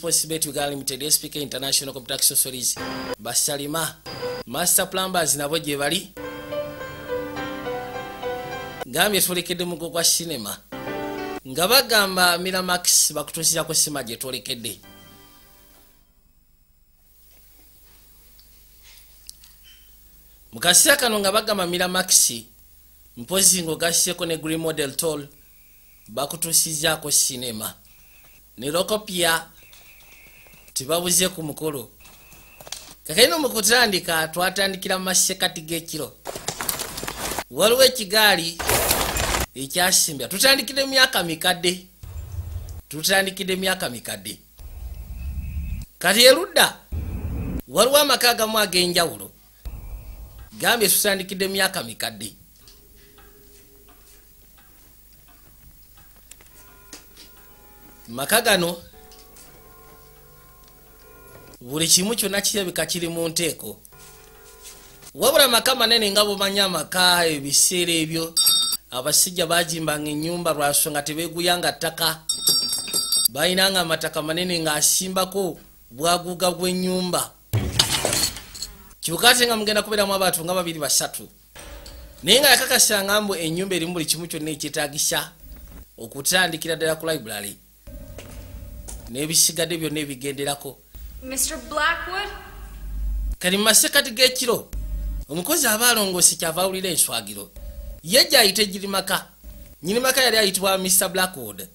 Possibility Uganda Limited, SPK International Computax Accessories, Basalima, Master Plumbers nabo gye bali. Gambye twolekedde mugo gwa cinema. Nga bagamba Miramax bakutuusirako sima gye twolekedde. Mu kaseera kano nga bagamba Miramax mpozi ng'ogasseko ne Green Model Toll bakutuusizaako cinema. Ne Rokopia tebabuze ku mukolo. Kakaino mu kutandika twatandikira mu masekati g'ekiro. Waliwo ekigaali ekyasimbya. Tutandikira emyaka mikadde. Tutandikira emyaka mikadde. Kati erudda waliwo amaka agamu ag'enjawulo. Gambye tutandikidde emyaka mikadde. Maka gano buli kimu kyonna kirabika kiri mu nteeko. Wabula amaka manene nga bumanya amaka ebiseera ebyo abasajja bajimbanga enyumba lwasonga tebeguyanga ttaka. Balinanga amataka manene ngaasimbako bwaguga bw'enyumba kyuka ate nga mugenda kubeeramu abantu nga babiri basatu. Naye nga yakakasanga mbu enyumba erimu buli kimu kyonna ekyetagisa okutandikira ddala ku library. N'ebisigadde byonna ebigenderako Kati mu masekati g'ekiro omukozi aba alongoose kyava awulira enswagiro. Ye gyayite giri maka. Nyini maka yali ayitibwa mr blackwood.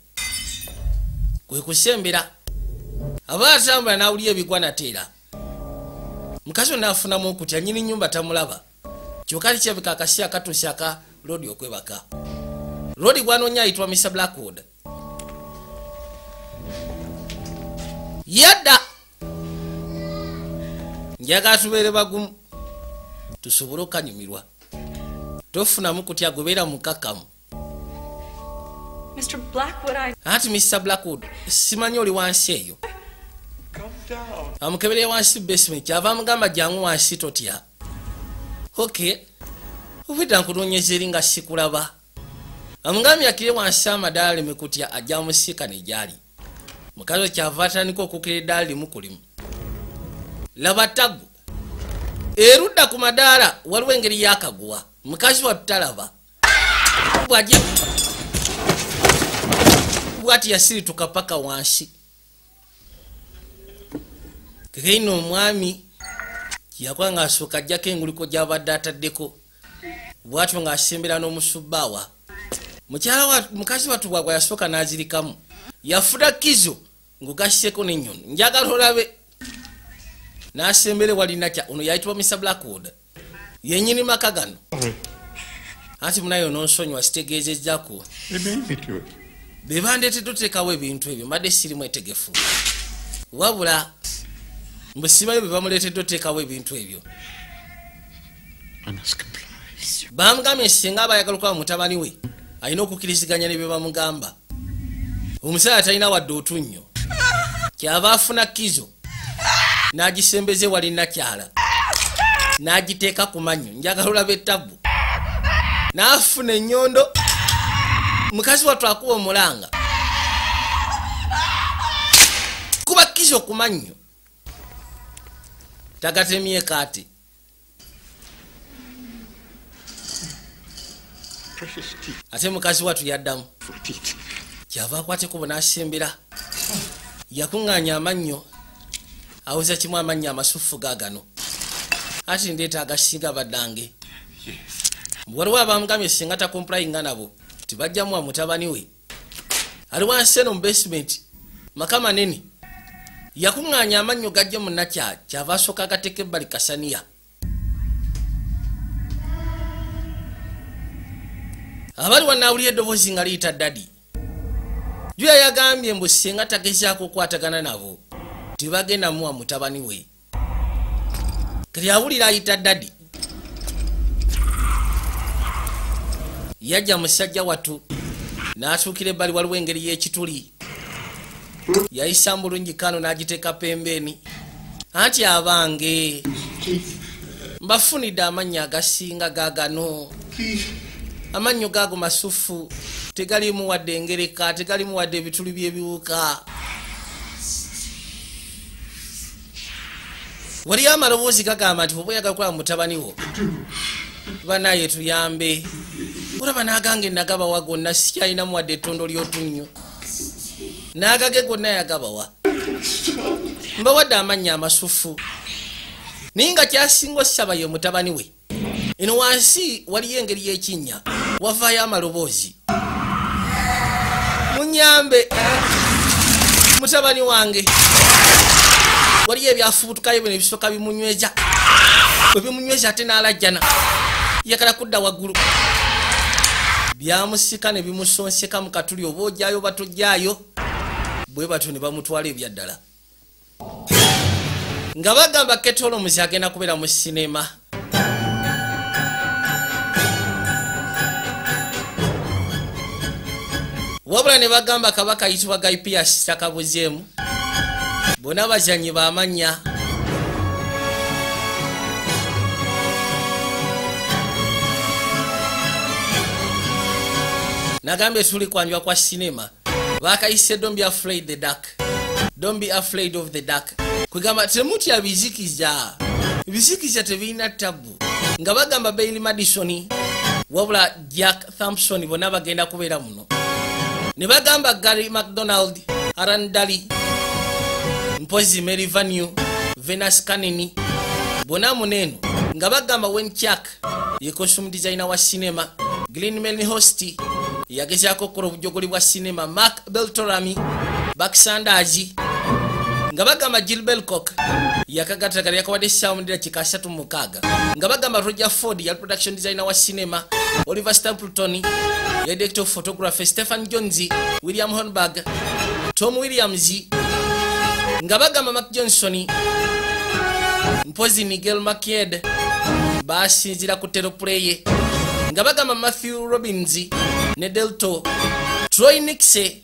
Kwe kusembera aba atambula n'awulira ebigwa nateera mukazi ono afunamu okutya nyini nyumba tamulaba. Kyokka ali kirabika akasi akatuusi aka lodi okwebaka. Lodi gwanoonya ayitibwa mr blackwood. Yadda njagala tubeere bagumu tusobole okukanyumirwa. Tofunamu kutya gubeera mukakamu? Mr. Blackwood, I. anti mr blackwood simanyi oli wansi eyo? Amukebereye wansi basement kyava amugamba jangu wansi totya. Ok obwedda nkunoonyeza eri nga sikulaba. Amugambye akire wansi amadaala aleme kutya ajja musiika negyali mukazi kyava atandika okukira eddaala limu ku limu laba taggu erudda ku madaala waliwo engeri yakaguwa. Mukazi wattu talaba bwati yasirituka paka wansi. Kekaino omwami yakola ngaasooka ajjako enguliko gyabadde ataddeko. Bwatyo ngaasembera n'omusubbaawa mukyala mukazi wattu bwagwa yasooka n'azirikamu. Yafuta kizo ng'ogasseko n'ennyonyi. Njagala olabe n'asembere walinakya ono yayitibwa mr blackwood. Yennyini maka gano. Anti munayo nonsonyiwa sitegeezezzaku They made me do it. be bandeetedde oteekawo ebintu ebyo mbadde siri mwetegefu. Wabula mbwe sibayo be bamuleetedde oteekawo ebintu ebyo. Bamugambye singa aba ayagala okuba mutabani we alina okukkiriziganya ne bye bamugamba. Omusajja talina wadde otunnyo kyava afuna kizo n'agisembeze wali nakyala. N'agiteeka ku mannyo. Njagala olaba ettabu n'afuna ennyondo. Mukazi wattu akuba omulanga. Kuba kizo ku mannyo. Tagatemyeko teeth. ate mukazi wattu yaddamu. Kyava akwatekubo n'asembera. Yakuŋŋaanya amannyo aweza kimu amannyo amasufu gaagano ati ndeeta agasinga baddange. Waliwo abamugambye singa takompulayinga nabo tibajjamuwa mutabani we. Ali wansi eno mu basement maka manene. Yakuŋŋaanya amannyo gajje mu nakya kyava asooka agateka ebbali kasaniya. Abali wanaawulira eddoboozi nga liyita dadi juya yagambye mbu singa tagezaako okukwatagana nabo tibagenda muwa mutabani we. Kati awulira ayita dadi yajja musajja wattu n'atuukira ebbali waliwo engeri y'ekituli. Yayisa bulungi kano n'agiteeka pembeeni. Anti abange mbafunidde amannya agasinga gaagano amannyo gaago masufu tegalimu wadde engereka tegalimu wadde ebituli by'ebiwuka waliyo amaloboozi gagamba nti oba oyagala kulaba mutabani wo banaye tuyambe. Olaba n'aganga enagabawa gonna sikyalinamu wadde ettondo lyotunnyo. N'agage gonna yagabawa mbawadde amannya amasufu. Naye nga kyasinga osaba ye mutabani we eno wansi waliyo engeri y'ekinnya wavaayo amaloboozi. Munyambe mutabani wange waliyo ebyafubutukayo bino ebisooka bimunyweza. Bwe bimunyweza ate n'alajjana. Yakala kudda waggulu. Byamusika ne bimusonseka mu katuli oba ojjayo batojjayo bwe batyo ne bamutwala ebyaddala. Nga bagamba ketolomuzi agenda kubeera mu sinema. Wabula ne bagamba kabaka ayitibwa gaipias takabuzeemu bonna bazanyi bamanya nagambye tuli kwanjwa kwa sinema bakayise don't be afraid the dark. Don't be afraid of the dark. Kwegamba temutya bizikiza bizikiza tebirina tabu. Nga bagamba baili madison wabula jack thompson bonna bagenda kubeera muno. Ne bagamba gary mcdonald arandali mpozi mary vanew venus canini bonna muneeno nga bagamba wenchak ye costume designer wa sinema green man host yagezaako okukola obujogoli bwa sinema mark beltorami baksandazi nga bagamba jill belcock yakagattagala yakawadde essaawa kika 36 nga bagamba roger ford yali production designer wa sinema oliver stapleton ya director of photography stephen jones william hornberg tom williams nga bagamba mark johnson mpozi nigel mced basinzira ku teroplay nga bagamba matthew robins ne delto troy nixe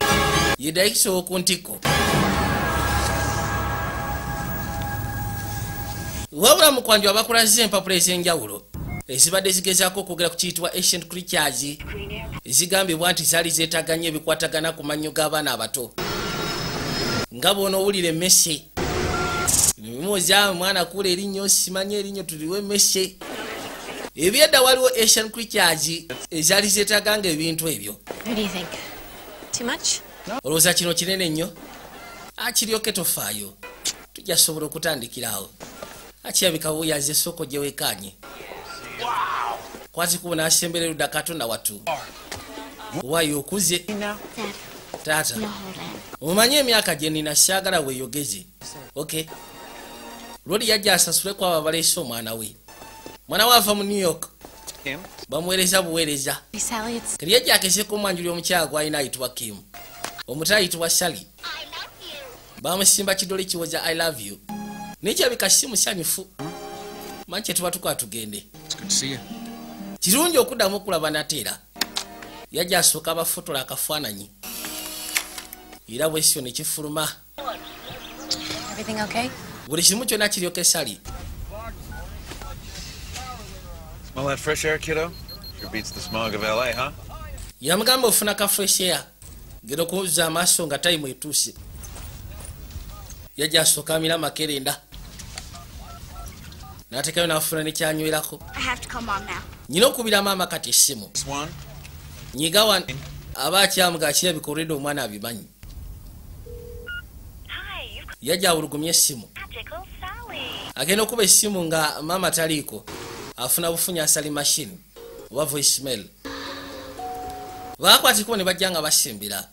ye director w'oku ntiko wabula mukwanjwa bakulaze empapula ez'enjawulo ezibadde zigezaako okwogera ku kiyitibwa ancient creatures ezigambibwa nti zaali zeetaganya ebikwatagana ku mannyo g'abaana abato nga bwona owulira emmese mimuzaawe mwana kula erinnyo simanye erinnyo tuliwo emmese ebyedda waliwo asian creatures ezaali zeetaganga ebintu ebyo. What do you think? Too much? olowooza kino kinene nnyo? Akiryoke tofaayo. Tujja sobola okutandikirawo akirabika buyaze esoko gye wekanye kwatikubo nasemberera ludda katonda watu waayo okuze taata omanyi emyaka gye nina syagala weeyogeze. Ok. Lwoli yajja asasuleko abo baleese omwana we. Mwana we ava mu new york. Bamuweereza buweereza. Kati yajja akeseko omwanjuli omukyala gwalina ayitibwa kim. Omutala ayitibwa sally bamusimba kidole kiwoza i love you. Naye kirabika si musanyufu. Manyi kyetuba tukola tugende. Kirungi okuddamu okulaba nateera. Yajja asooka abafotola akafaananyi era bwesio ne kifuluma everything okay? buli kimu kyonna kiryoka esali Smell that fresh air, kiddo? Sure beats the smog of LA, huh? yamugamba ofuna ka fresh air genda okuza amaaso nga tayimu etuuse yajja asooka amira makerenda n'ateekayo n'afuna nekyanywerako I have to call mom now. nyina okubira maama kati essimu Swan? nyiga wa aba akyamuga akirabika olwedde omwana abimanyi essimu magical Sally. agenda okuba essimu nga maama taliiko afuna bufunya asali machine oba voicemail baakwatiko ne bajja nga basimbira.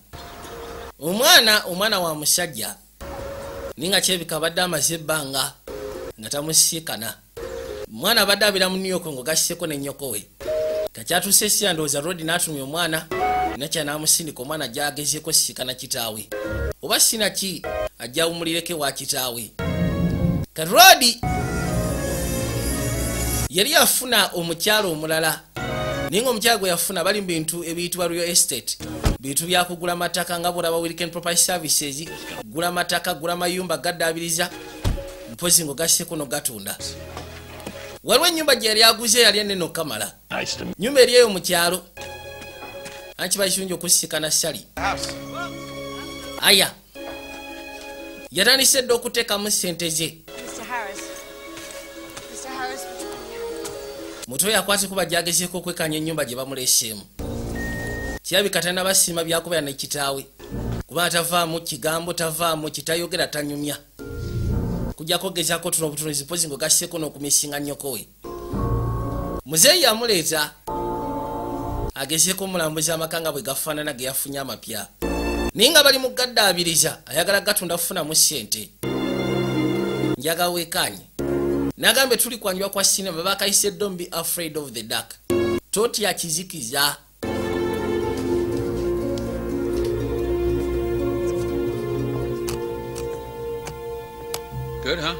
Omwana omwana wa musajja naye nga kyebika abadde amaze ebbanga nga tamusiikana. Omwana abadde abeera mu new york nga gasseko ne nnyoko we kakyatuuse esira ndowooza rodi n'atumya omwana nakya n'amusindika omwana gyagezeko siikana kitaawe. Oba sinaki ajja awumulireko ewa kitaawe. Karodi yali yafuna omukyalo omulala. Naye nga omukyala gwe yafuna bali mu bintu ebiyitibwa real estate. Bintu byakugula mataka nga bwolaba weekend property services. Gula mataka gula mayumba gaddaabiriza. Mpozi ngo gasseko no gatunda waliwo ennyumba gye yali aguze yali enene okamala nyumba eri eyo mu kyalo. Ankiba kirungi okusikana sali aya yatandise dda okuteekamu ssente gye muto yakwatikuba gyagezeeko okwekanya ennyumba gye bamuleeseemu. Kirabika tanabasiima byakubeera ne kitaawe. Kuba tavaamu kigambo tavaamu kitayogera tanyumya. Kujjako gezaako tuna obutunuzi mpozi ngaogasseeko n'okumisiŋa nyokowe muzeeyi yamuleeta agezeeko omulambuzi amaka nga bwe gafaanana ge yafunye amapya. Naye nga bali mu gaddaabiriza ayagala gatunda kufunamu ssente njagaweekanye nagambe tuli kwanjwa kwa sinema bakayise don't be afraid of the dark totya kizikiza Good, huh?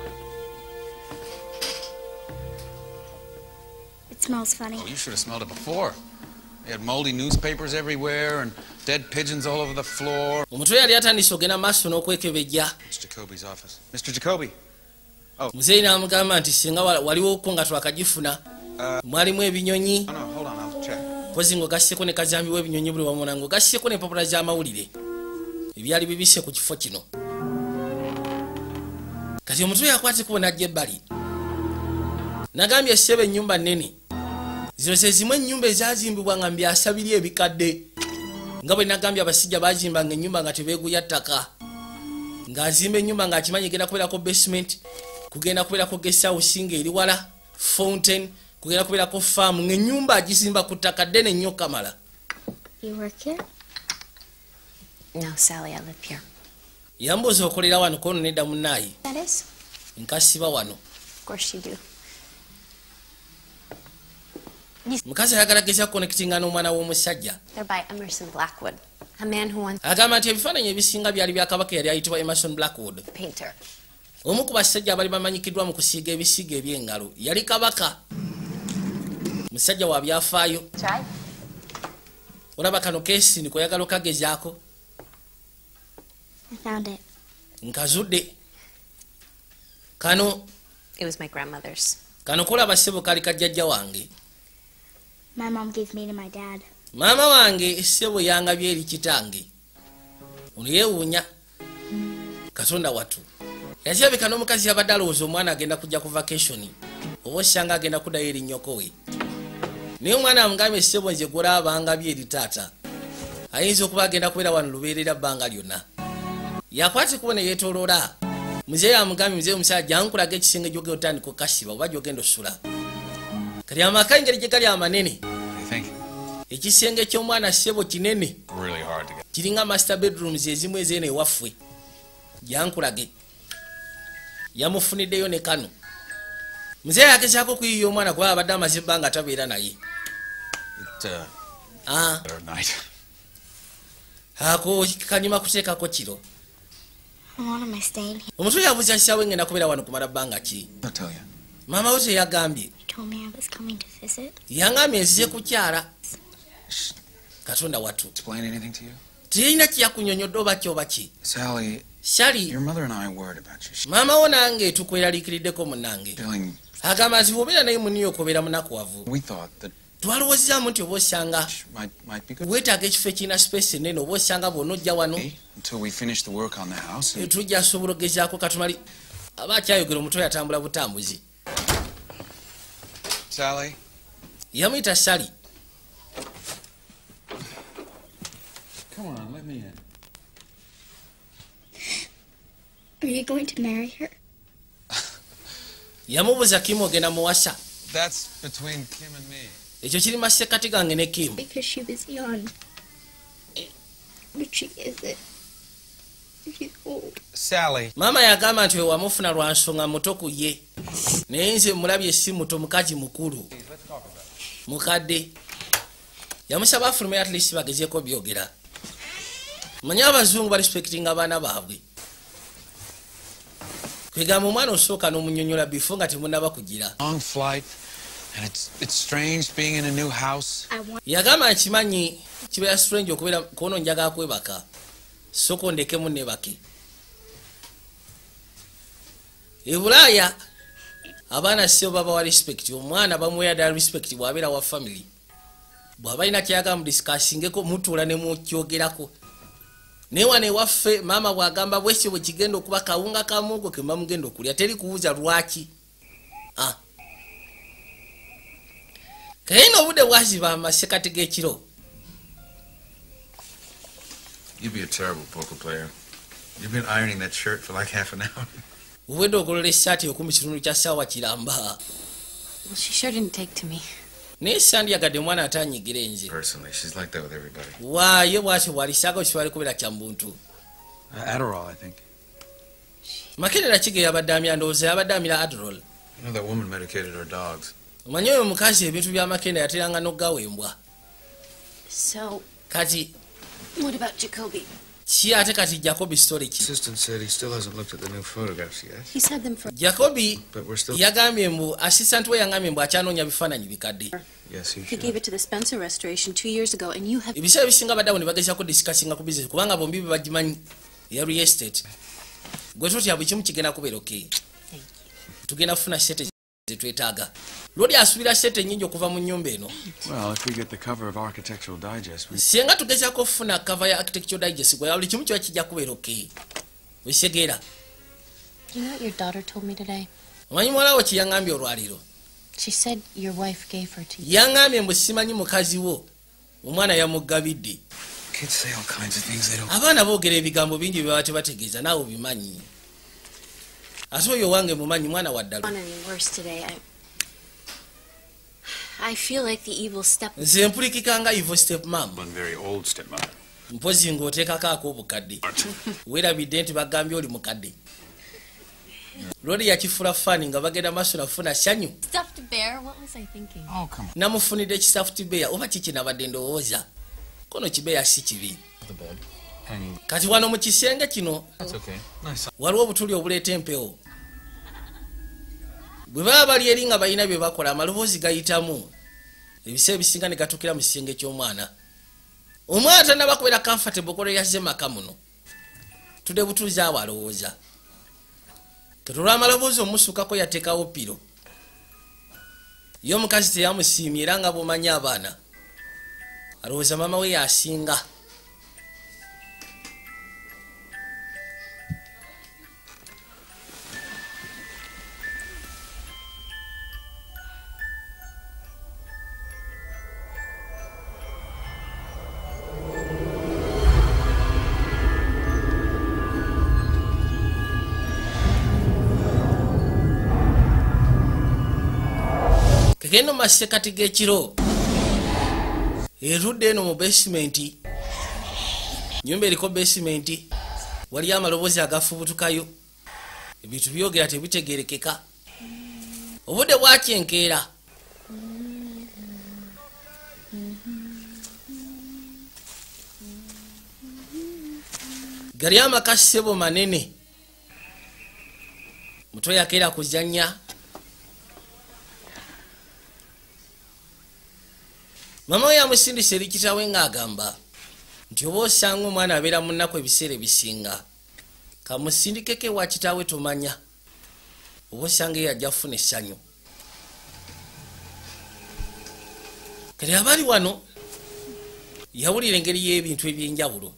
It smells funny. Well, you should have smelled it before. They had moldy newspapers everywhere and dead pigeons all over the floor. omutwe yali atandise ogenda maaso n'okwekebejja It's Jacoby's office. Mr. Jacoby. muzeeyi n'amugamba nti singa wa- waliwoko nga twakagifuna mwalimu ebinyonyi Oh, no, hold on. I'll check. mpozi ng'ogasseko ne kazambi w'ebinyonyi buli wamuna ng'ogasseko n'empapula z'amawulire ebyali bibise ku kifo kino kati omutwe yakwateko najja ebbali nagambye essebe ennyumba nnene zino ze zimu ennyumba ezazimbibwa nga mbyasa biri ebikadde. Nga bwe nagambye abasajja bazimbanga ennyumba nga tebeeguya ttaka. Ng'azimba ennyumba ng'akimanyi egenda kubeerako basement kugenda kubeerako geshouse nga eri wala fountain kugenda kubeerako faamu ng'ennyumba agizimba ku ttaka ddene nnyo kamala. You work here? No, Sally, I live here. yambuuza okolera wano kono nedda munaayi nkasiba wano Of course you do. Mukazi ayagala geza kukonekitinga n'omwana w'omusajja. They're by Emerson Blackwood, a man who once agamba nti ebifaananyi ebisinga byali bya kabaka yali ayitibwa emerson blackwood. omu ku basajja abali bamanyikiddwa mu kusiiga ebisiiga eby'engalo yali kabaka. Musajja wa byafaayo. Olaba kano kesini kweyagala okagezaako? I found it. nkazudde. Kano It was my grandmother's. kano kulaba ssebo kali kajjajja wange My mom gave me to my dad. Maama wange ssebo yangabye eri kitange. Ono yeewuunya. Katonda watu yakirabika n'omukazi yabadde alowooza omwana agenda kujja ku vakationi oba osanga agenda kuddayo eri nnyoko we. Naye omwana amugambye ssebo nze gulaba ngabye eri taata. Ayinza okuba agenda kubeera wano lubeerera bbanga lyonna. Yakwata kuba ne yeetoloola muzeeyi amugambye muzeeyi omusajja ankulaga ekisenge gyogenda otandika okasiba oba gyogenda osula kati amaka engeri gye gali amanene. Ekisenge ky'omwana ssebo kinene. Really hard to get. kiringa master bedrooms ezimu ezeeno ewaffe jankulage yamufuniddeyo ne kano. Muzeeyi agezaako okuyiya omwana kuba abadde amaze ebbanga tabeera naye. Uh, Ah, ako kanyuma kuteekako kiro. Omutwe yabuuza kisaawe ngenda kubeera wano kumala bbanga ki? Maama wo teyagambye told me I was coming to visit. yangambye nzize kukyala katonda watu Explain anything to you? teyalina kiyakunyonyodde oba ki oba ki Sally, sali your mother and I are worried about you. Maama wo nange tukweraliikiriddeko munnange feeling. agamba nti bwobeera naye muniyo okobeera munakuwavu We thought that twalowoozaamu nti oba osanga she might might be good weetaaga ekifo ekirina space enene oba osanga bwona ojja wano Hey, until we finish the work on the house. And tujja asobola ogezaako katumali aba akyayogera omutwe yatambula butambuzi Sally, yamuyita sali come on, let me in. Are you going to marry her? yamubuuza kimu ogenda muwasa That's between Kim and me. ekyo kiri masekati gange ne kimu Sally. maama yagamba nti wewamufuna lwa nsonga muto ku ye. Naye nze mulabye si muto mukazi mukulu. Mukadde. Yamusaba afulume at least bagezeeko byogera. Manye abazungu barespectinga abaana baabwe. Kwegamba omwana osooka n'omunyonyola bifo nga temunaba kugira. Long flight, and it's it's strange being in a new house. I want yagamba nkimanyi kibeera strange okubeera kuono njagala kwebaka soko ndekemu nebake e bulaaya abaana sebo babawa respect omwana bamuweera ddala respect bwabeera wa family. Bw'aba alina kyayagala mudisikasingeko mutuula ne mukyogerako naye wano ewaffe maama bw'agamba bwekyo bwe kigenda okuba kawunga ka muogo kemba mugenda okulya. Teri kubuuza lwaki? Ah. kaye n'obudde bwaziba amasekati g'ekiro You'd be a terrible poker player. You've been ironing that shirt for like half an hour. obwedde ogolola essaati oku mu kitundu kya ssaawa kiramba Well, she sure didn't take to me. naye sandyagadde omwana atanyigira enze Personally, she's like that with everybody. waaye bwatyo bwalisaaga kiwali kubeera kya muntu Uh, Adderall, I think. makerera kige yabadde amya ndowooza yabadde amira adrol You know that woman medicated her dogs. omanyi oyo omukazi ebintu by'amakenda yateranga n'oggawa embwa So, kati what about Jacoby? ki ate kati jacobi story ki Assistant said he still hasn't looked at the new photographs yet, He's had them for. jacobi but we're still. yagambye mbu assistant we yagambye mbu akyanoonya bifaananyi bikadde Yes, he He should. gave it to the Spencer Restoration two years ago, and you have. ebiseera ebisinga baddawo ne bagezako disikasinga ku bizinesi kubanga bombi be bagimanyi eya real estate gwe tutya buli kimu kigenda kubeera okay tugenda kufuna sente zetwetaaga lwoli asuubira sente nyingi okuva mu nyumba eno? Well, if we get the cover of Architectural Digest, we... singa tugezako okufuna kava ya architecture digest gwe buli kimu kiba kijja kubeera okay wekitegeera You know what your daughter told me today? omanyi muwalawo kye yaŋŋambye olwaliro? She said your wife gave her to you. yaŋŋambye mbu simanyi mukazi wo omwana yamugabidde. Kids say all kinds of things they don't... abaana boogera ebigambo bingi bye baba tebategeeza naawe obimanyi. Ate oyo owange mumanyi mwana wa ddala On any worse today, I. Feel like the evil step. nze mpulikika nga ivo step mam One very old stepmother. mpozi ng'oteekako ak'obukadde weerabidde nti bagambye oli mukadde lwoli yakifula faani nga bagenda maaso nafuna ssanyu Stuffed bear? What was I thinking? Oh, come namufunidde ekisafuti beya oba kiki nabadde ndowooza kono kibeya si kibi on. The bed. Hanging. kati wano mu kisenge kino That's okay. Nice. waliwo obutuli obuleeta empewo bwe baba bali eri nga balina bye bakola amaloboozi gayitamu. Ebiseera ebisinga ne gatukira mu kisenge ky'omwana. Omwana tanabakubera comfortable kola yazze maka muno. Tudde butuuzi awo alowooza. Kati olw'amaloboozi omusukako yateekawo piro. Ye omukazi teyamusiimye era nga bwomanyi abaana. Alowooza maama we yasinga kegenda mu masekati g'ekiro. Erudde eno mu basimenti nyumba eriko basimenti waliyo amaloboozi agafubutukayo. Ebintu byogera tebitegerekeka. Obudde bwakyenkeera gali amaka ssebo manene. Muto yakeera kuzanya mama we yamusindisa eri kitawe ng'agamba nti oba osanga omwana abeera mu nnaku ebiseera ebisinga. Kamusindikeko ewa kitaawe tomanya. Oba osanga eyo ajja kufuna essanyu. Kati abaali wano yawulira engeri y'ebintu ebyenjawulo.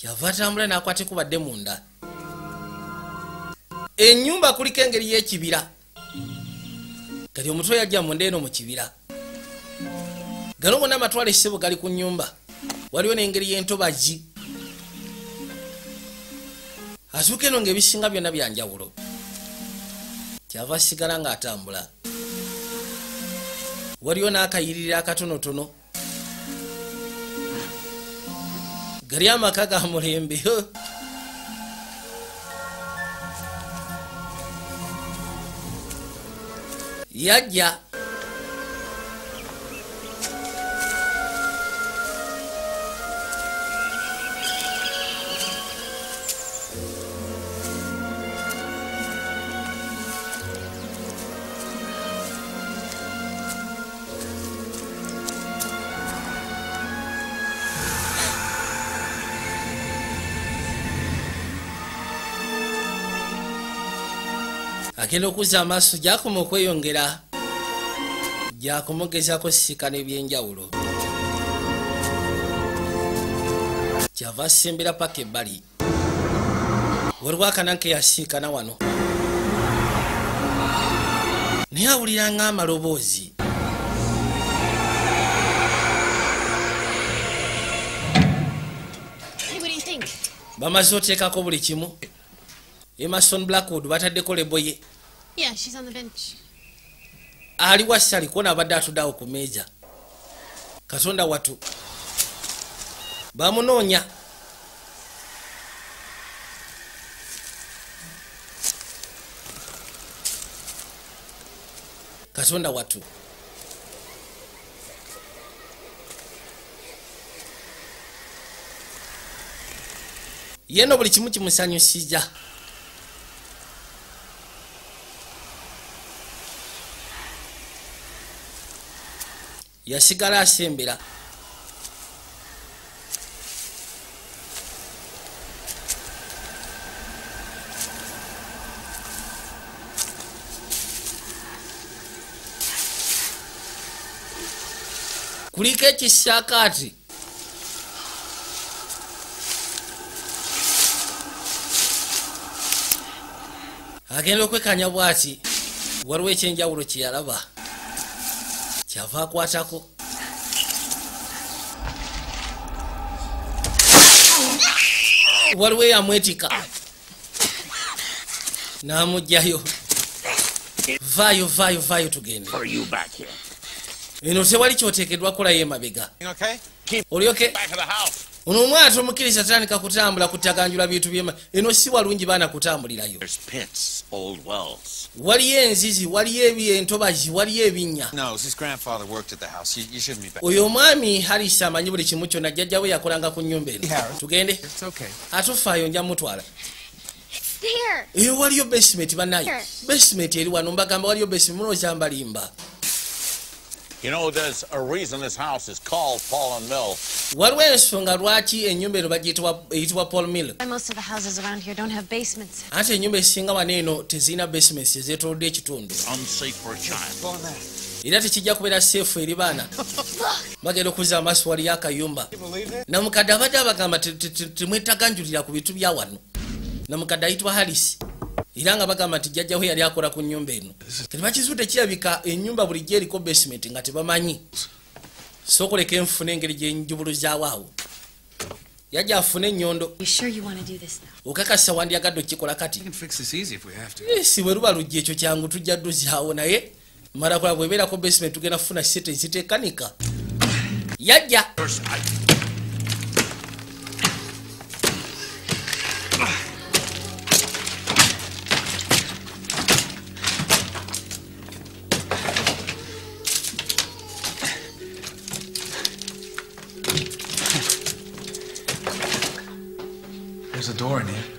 Kyava atambula n'akwata ekubadde munda. Ennyumba kuliko engeri y'ekibira. Kati omutwe yajja munda eno mu kibira gano gonna amatwala essebo gali ku nyumba waliwo n'engeri y'entobazi. Atuuka eno ngaebisinga byonna byanjawulo kyava asigala ng'atambula. Waliwo n'akayirira akatonotono. Gali amaka ga mulembe yajja agenda okuzza amaaso gyakoma okweyongera gyakomogezaako sisikano ebyenjawulo. Kyava asembera paka ebbali. Olwakananke yasiikana wano. Naye awuliranga amaloboozi bamaze oteekako buli kimu. Emerson blackwood bataddeko leboye. Yeah, she's on the bench. ali wasi alikuona abadde atuddeawo ku meeza katonda watu. Bamunoonya katonda watu. Yeno buli kimu kimusanyusiza yasigala asembera kuliko ekisakaati agenda okwekanya bwati waliwo ekyenjawulo kyeyalaba kyava akwatako waliwo eyamwetika namugjayo vaayo vaayo vaayo tugende eno tewali kyoteekeddwa kolayo emabega Okay? olyoke Ono omwana tomukkiriza tandika kutambula kutaganjula bintu byema eno si walungi baana kutambulirayo waliyo enzizi waliyo entobazi waliyo ebinnya No, his grandfather worked at the house. You, you shouldn't be back. oyo omwami harisi amanyi buli kimu kyonna jjajjawe yakolanga ku nnyumba eno tugende It's okay. atufaayo nja mutwala There. eyo waliyo basement bannayo Sure. basement eri wano mbagamba waliyo basement munokyambalimba You know, there's a reason this house is called Fallen Mill. waliwo ensonga lwaki ennyumba eno bagiyitibwa eyitibwa paul mill? Most of the houses around here don't have basements. anti ennyumba esinga wano eno tezirina basements ezeetolodde ekitundu. Unsafe for a child. era tekijja kubeera seefu eri baana. Bagenda okuzza amaaso waliyo akayumba. Namukadde abadde abagamba te- te- te- temwetaganjulira ku bintu bya wano. Namukadde ayitibwa harisi era nga bagamba nti jjajjawe yali akola ku nyumba eno. Tebakizudde kirabika enyumba bulijjo eriko basement nga tebamanyi. Sookoleka enfuna engeri gyenjubuluzaawo awo yajja afune ennyondo. You sure you want to do this now? okakasa wandyagadde okikola kati. We can fix this easy if we have to. Si bwe luba lujja ekyo kyangu tujja dduzaawo naye. Mala kola bwebeerako basement tugenda kufuna sete zitekanika yajja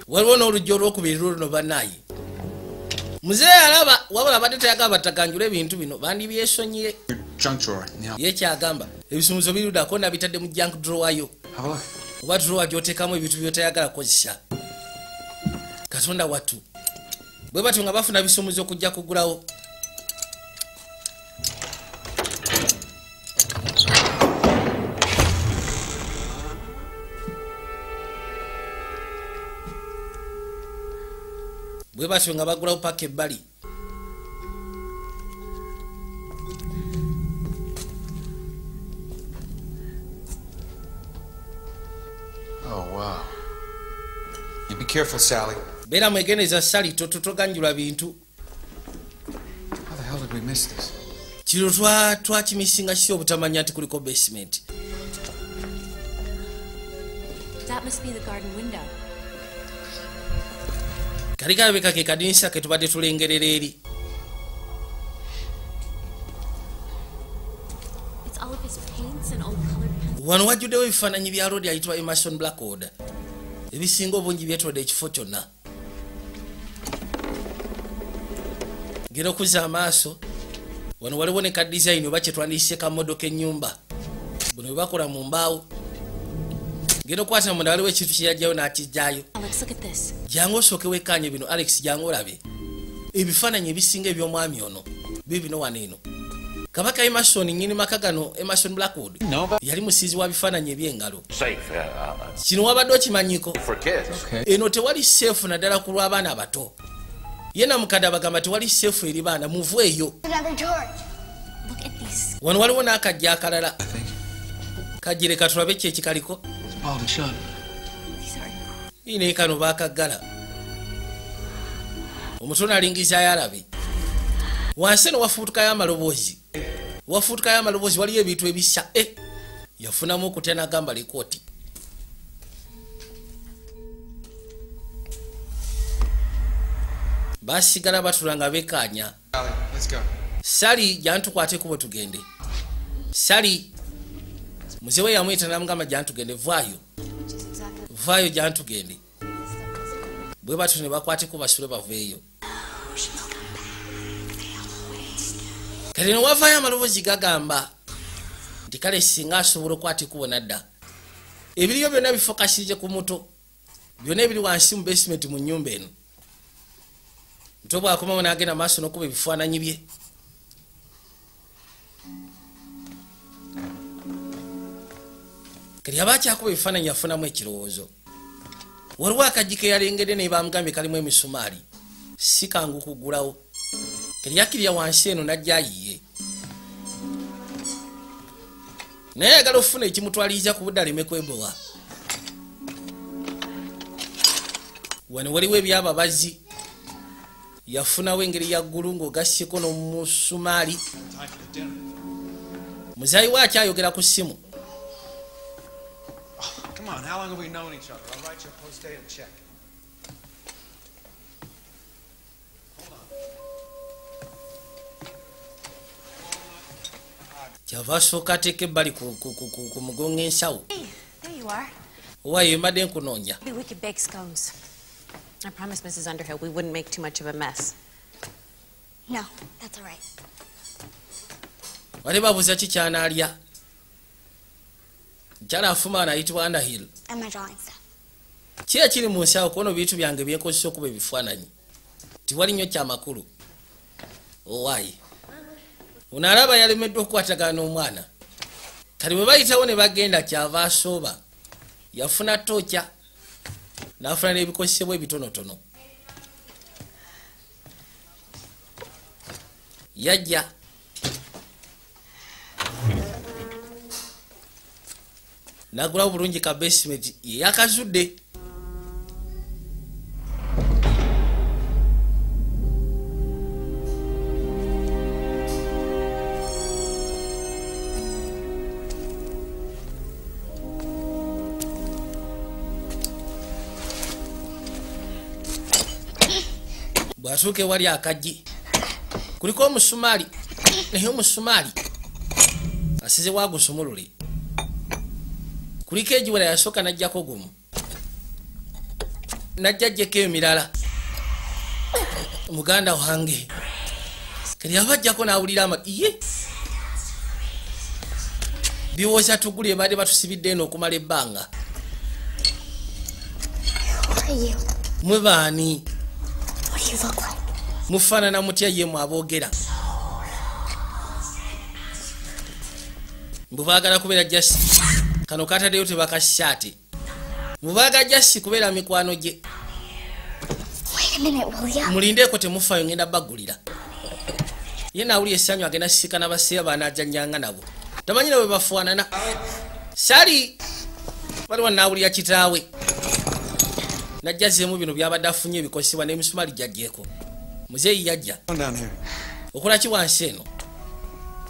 waliwo n'olugja olwokubiri luno bannaayi. Muzeeyi alaba wabula badde tayagala bataganjula ebintu bino bandibyesonyiye. Junk drawer. Yeah. ye kyagamba ebisumuzo birudako nabitadde mu jank drowayo oba drowa gyoteekamu ebintu byotayagala kukozesa katonda wattu bwe batyo nga bafuna bisumuzo okujja kugulawo bwe batyo nga bagulawo paka ebbali Oh, wow. You be careful, Sally. beera mwegendeza sali totoganjula bintu How the hell did we miss this? kiro twa- twakimisinga kisi obutamanya nti kuliko basement That must be the garden window. Kali kalabeka ke kadinisa ke tubadde tulengerera eri. Wano wajjuddewo ebifaananyi bya rodi ayitibwa emerson blackwood ebisinga obungi byetolodde ekifo kyonna. Ngera okuzza amaaso wano waliwo ne ka design oba kyetwandiyise kamodoka ennyumba. Buno bwebakola mu mbaawo ngera okukwata munda waliwo ekintu kyeyajjayo n'akijjayo this. jangu osooke wekkanye bino alex jangu olabe. Ebifaananyi ebisinga eby'omwami ono bibino wano eno. Kabaka emerson nyini maka gano emerson blackwood No, but yali musiizi wa bifaananyi eby'engalo. Safe uh, uh, kino wabadde okimanyiko eno tewali seefu naddala ku lw'abaana abato ye namukadde abagamba tewali seefu eri baana at these. wano waliwo n'akajja akalala. Kajjire katulabe ki ekikaliko Ine kano bakaggala. Omutono alingizayo alabe wansi eno wafuutukayo amaloboozi. Wafuutukayo amaloboozi waliyo ebintu ebisa e yafunamu okutya nagamba likooti basigala batula nga bekanya Sally, let's go. sali jantukwateko bwe tugende. Sali muze we yamwita namugamba jantugende vaayo. Vaayo jantugende. Bwe batyo ne bakwateko basule baveeyo. Kati newavaayo amaloboozi gagamba nti kale singa asobola okwateko nadda. Ebiriyo byonna bifokasije ku muto byonna ebiri wansi mu basementi mu nyumba eno. Muto bwakomawo nagenda maaso nokuba ebifaananyi bye kati aba akyakuba ebifaananyi yafunamu ekirowoozo. Waliwo akajji ke yalengedde naye bamugambye kalimu emisumaali. Si kangu kugulawo. Kati yakirya wansi eno najja ayiye. Naye ayagala okufuna ekimutwaliriza ku budde aleme kwebowa. Wano waliwo ebyababazi yafunawo engeri ya ggulu ng'ogasseko n'omusumaali. Muzayi we akyayogera ku ssimu Come on, how long have we known each other? I'll write you a post-dated check. kyava asooka ateeka ebbali ku- mugongo ensawo mbadde nkunoonya Maybe we could bake scones. I promised Mrs. Underhill we wouldn't make too much of a mess. No, that's all right. wali babuuza ki kyanaalya mukyala afuma anayitibwa underhill stuff. ki ekiri mu nsawo kubono bintu byange byenkozesa okuba ebifaananyi. Tiwali nnyo kyamakulu owaayi. Ono alaba yalemeddwa okukwatagana n'omwana. Kati bwe bayitawo ne bagenda kyava asooba yafuna tookya n'afuna n'ebikozesebwa ebitonotono. Yajja nagulawo bulungi ka basement yeyakazudde bwatuuka ewali akaggi kuliko omusumaali naye omusumaali asize wagusumulule kuliko egiwera yasooka najjako gumu. Najja jjeko emirala muganda wange kati aba ajjako nawulira ama iye? Biwooza tugule badde batusibidde eno okumala ebbanga. Mwe baani? Mufaanana mutya ye mwaboogera mbubaagala kubeera jasi kano kataddeyo tebakassaati mubaaga jasi kubeera mikwano gye. Wait a minute, will ya? mulindeeko temufayo ngenda baggulira. Ye naawuli essanyu agenda sisikana baseera banajjanjanga nabo. Tamanyira bwe bafaanana sali! Waliwo naawulira kitaawe. Najjazeemu bino byabadde afunye ebikozesebwa n'emisumali gyajjeeko muzeeyi yajja. Okola ki wansi eno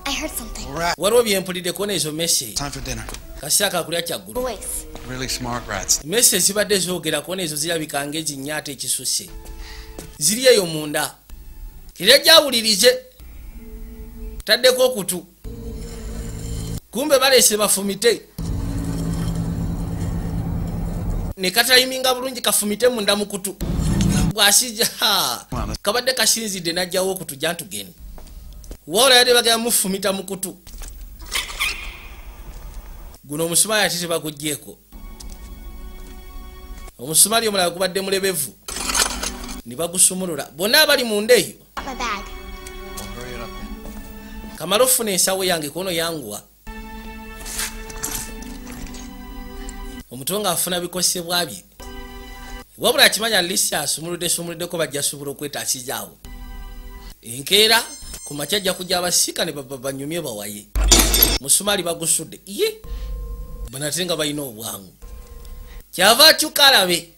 I heard something. We're at waliwo byempuliddeko nezo message? Time for dinner. kaseera kakulya kyaggulu Boys, Really smart rats. message zibadde zoogerako nezo zirabika ngaezinyaata ekisusse. Ziri eyo munda. Era gyawulirize taddeko okutu kumbe baleese bafumite. Ne katayiminga bulungi kafumite munda mu kutu. Bwasija kabadde kasinzidde najjawo okutu jantugeni waola yadde bagenda mufumita mu kutu. Guno omusumaali ate tebagugjeeko omusumaali omulala gubadde mulebevu. Ne bagusumulula. Bonna abali munda eyo. Kamala ofuna ensawo yange kono yanguwa. Omuto nga afuna bikosebwa bye. Wabula akimanya lisi asumuludde sumuluddeko bajja sobola okwetaasizaawo. Enkeera ku makya ajja kujja abasika ne banyumye bawaye. Musumaali bagusudde ye banate nga balina obwangu. Kyava akyuka alabe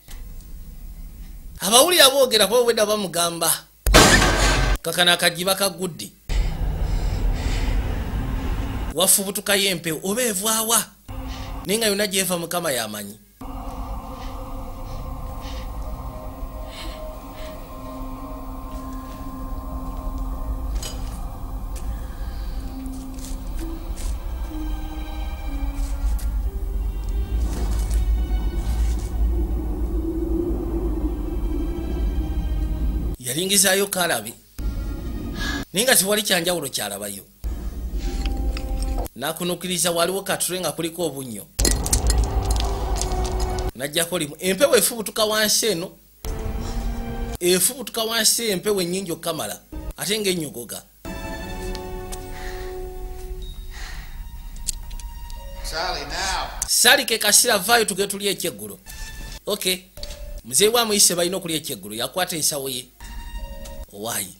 abawulira boogera kuba bwedda bamugamba kakana akajji bakagudde wafubutukayo empewo oba evaawa naye nga yonna gyeva mukama yamanyi yalingizaayo kalabi. Naye nga tewali kyanjawulo kyalabayo. Nakunukiriza waliwo katule nga kuliko obunnyo. Najjako limu. Empewo efubutuka wansi eno. Efubutuka wansi empewo enyingi okukamala ate ngaenyogoga Sally, now. sali ke kasira vaayo tuge tulya ekyeggulo. Ok muzeeyi bwamuyise balina okulya ekyeggulo yakwata ensawo ye owaayi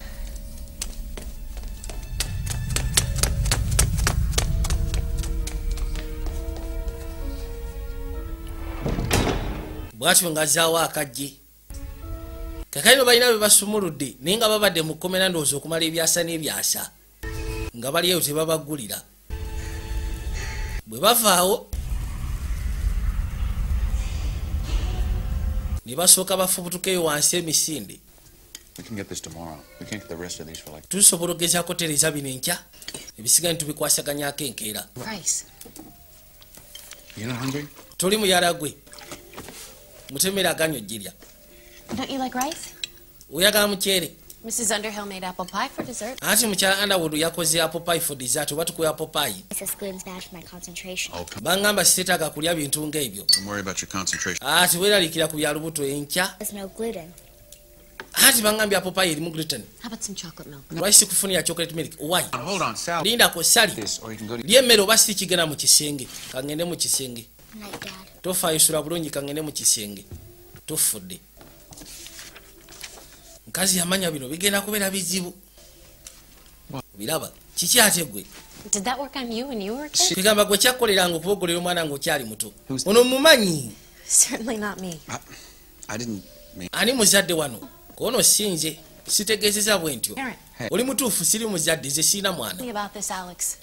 bwatyo ngazaawo akajje kakalino balina bwe basumuludde naye nga babadde mu kkomera ndowooza okumala ebyasa n'ebyasa nga bali eyo tebabaggulira bwe bavaawo ne basooka bafubutukeyo wansi emisinde tusobola ogezaako tereza bino enkya ebisigaye ntubikwasaganyaako enkeera Rice. You not hungry? toli muyala gwe mutemere like rice? oyagala mukyere Mrs. Underhill made apple pie for dessert. anti mukyala underwood yakoze apple pie for dessert oba tukuwa apple pie This gluten's bad for my concentration. Oh, come baŋŋamba siteetaaga kulya bintu ng'ebyo Don't worry about your concentration. ati weeraliikira ku bya lubuto enkya There's no gluten. Anti baŋŋambye apple pie erimu gluten How about some chocolate milk? lwaki kufunira chocolate milk why Hold on, Sal. lindako sali This, or you can go to. lya emmere oba si kigenda mu kisenge kaŋŋende mu kisenge tofaayisula bulungi kaŋŋende mu kisenge tufudde mukazi yamanya bino bigenda kubeera bizibu biraba kiki ate gwe Did that work on you when you were a kid? kigamba gwe kyakkoleranga okubogolera omwana ng'okyali muto ono mumanyi Certainly not me. I didn't mean. ani muzadde wano kono sinze sitegeezeza bwe ntyo oli mutuufu siri muzadde ze siina mwana tell me about this, Alex.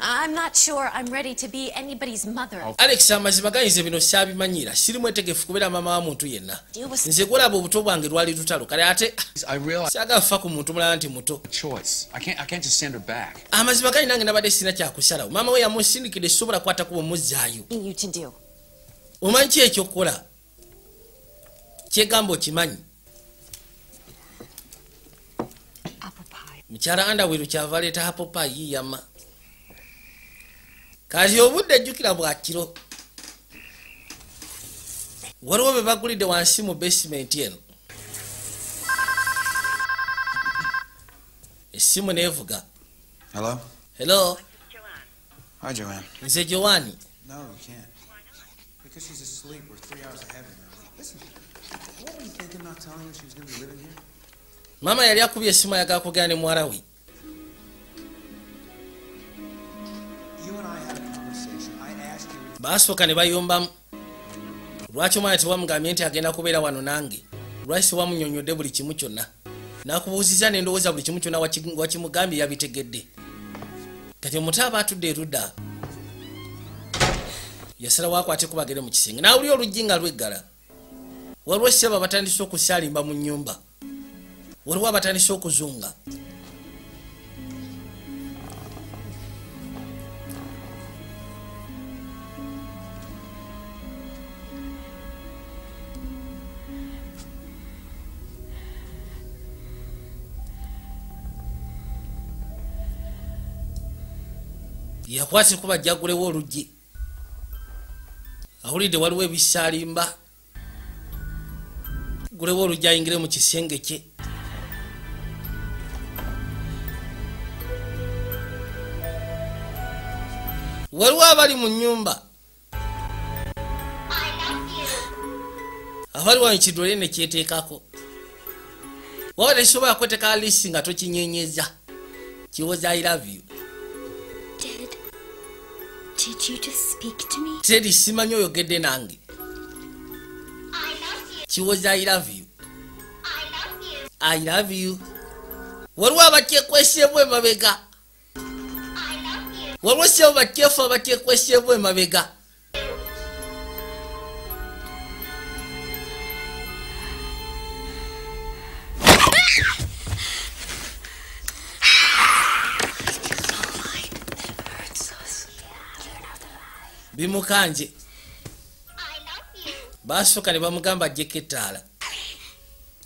I'm not sure I'm ready to be anybody's mother. alex amazima gayinza bino saabimanyira siri mwetegefu kubeera maama wa muntu yenna nze gwolaba obuto bwange lwali lutalo kale ate I realize saagala fa ku muntu mulala nti muto choice. I can't. I can't just send her back. amazima gali nange nabadde sirina kyakusalawo maama we yamusindikidde sobola kukwata kuba omuzzaayo you to do. omanyi ki ekyokukola kyegamba okimanyi Apple pie. Mukyala andawiru kyava leeta hapopa yiyama kati obudde ejjukira bwakiro waliwo be bagulidde wansi mu basimenti eno essimu neevuga Hello? hello Hi, Joanne. nze jowaani No, you can't. Because she's asleep. We're three hours ahead of her. Listen, what were you thinking not telling her she was going to be living here? Maama yali akubye essimu ayagala kugera ne muwala we. Baasooka ne bayombamu. Lwaki omwana tewamugambye nti agenda kubeera wano nange? Lwaki tewamunyonyodde buli kimu kyonna? Nakubuuziza nendowooza buli kimu kyonna waki- wakimugambye yabitegedde. Kati omuto aba atudde erudda yasalawo akwate kubagere mu kisenge. Nawuli oluggi nga lweggala. Waliwo esseba batandise okusaalimba mu nnyumba waliwo abatandise okuzunga. Yakwase kuba jjagulewo oluggi. Awulidde waliwo ebisaalimba gulewo oluggi ayingire mu kisenge kye waliwo abali mu nnyumba. Abali wano kidole ne kyeteekako. Waba tekisobola kweteka lisi nga tokinyenyeza kiwoza i love you. Teri simanyi oyogedde nange. Kiwoza i love you. I love you. Waliwo abakyekweseebu emabega waliwo sebo bakyefu abakyekweseebu emabega bimukanje. Basooka ne bamugamba jeketaala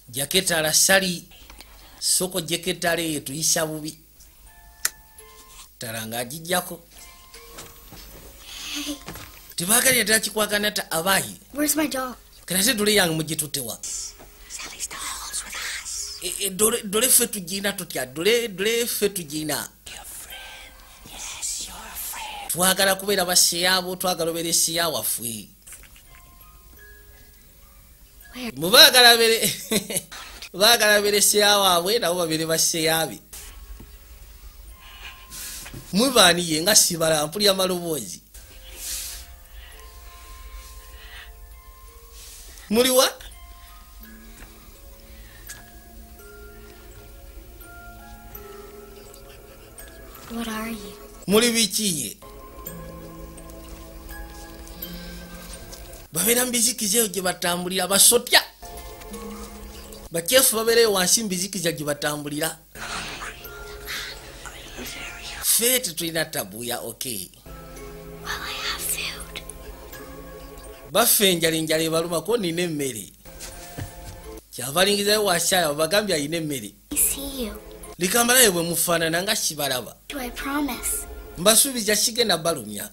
jaketaala sali soko jeketaala eyo tuyisa bubi tala ngaagijjako tebagalira ddala kikwagana ta abaayi kanate dole yange mugitutewa dole ffe tugiina tutya? Dole ffe tugiina twagala kubeera baseyaabo twagala obeera eseya waffe mubaagala bere baagala bere seya waabwe nabo babeere baseyabe mwebaaniye nga sibala mpulya maloboozi. Muliwa muli bikiye babeera mu bizikiza eyo gye batambulira basotya. Bakyefu babeereyo wansi mu bizikiza gye batambulira fe tetulina ok I have food. baffe enjala enjala ebalumako nina emmere kyava lingizayo wasyala babagambye alina emmere you. likambalayo bwe mufaanana nga kibalaba mbasuubiza kigenda balumya.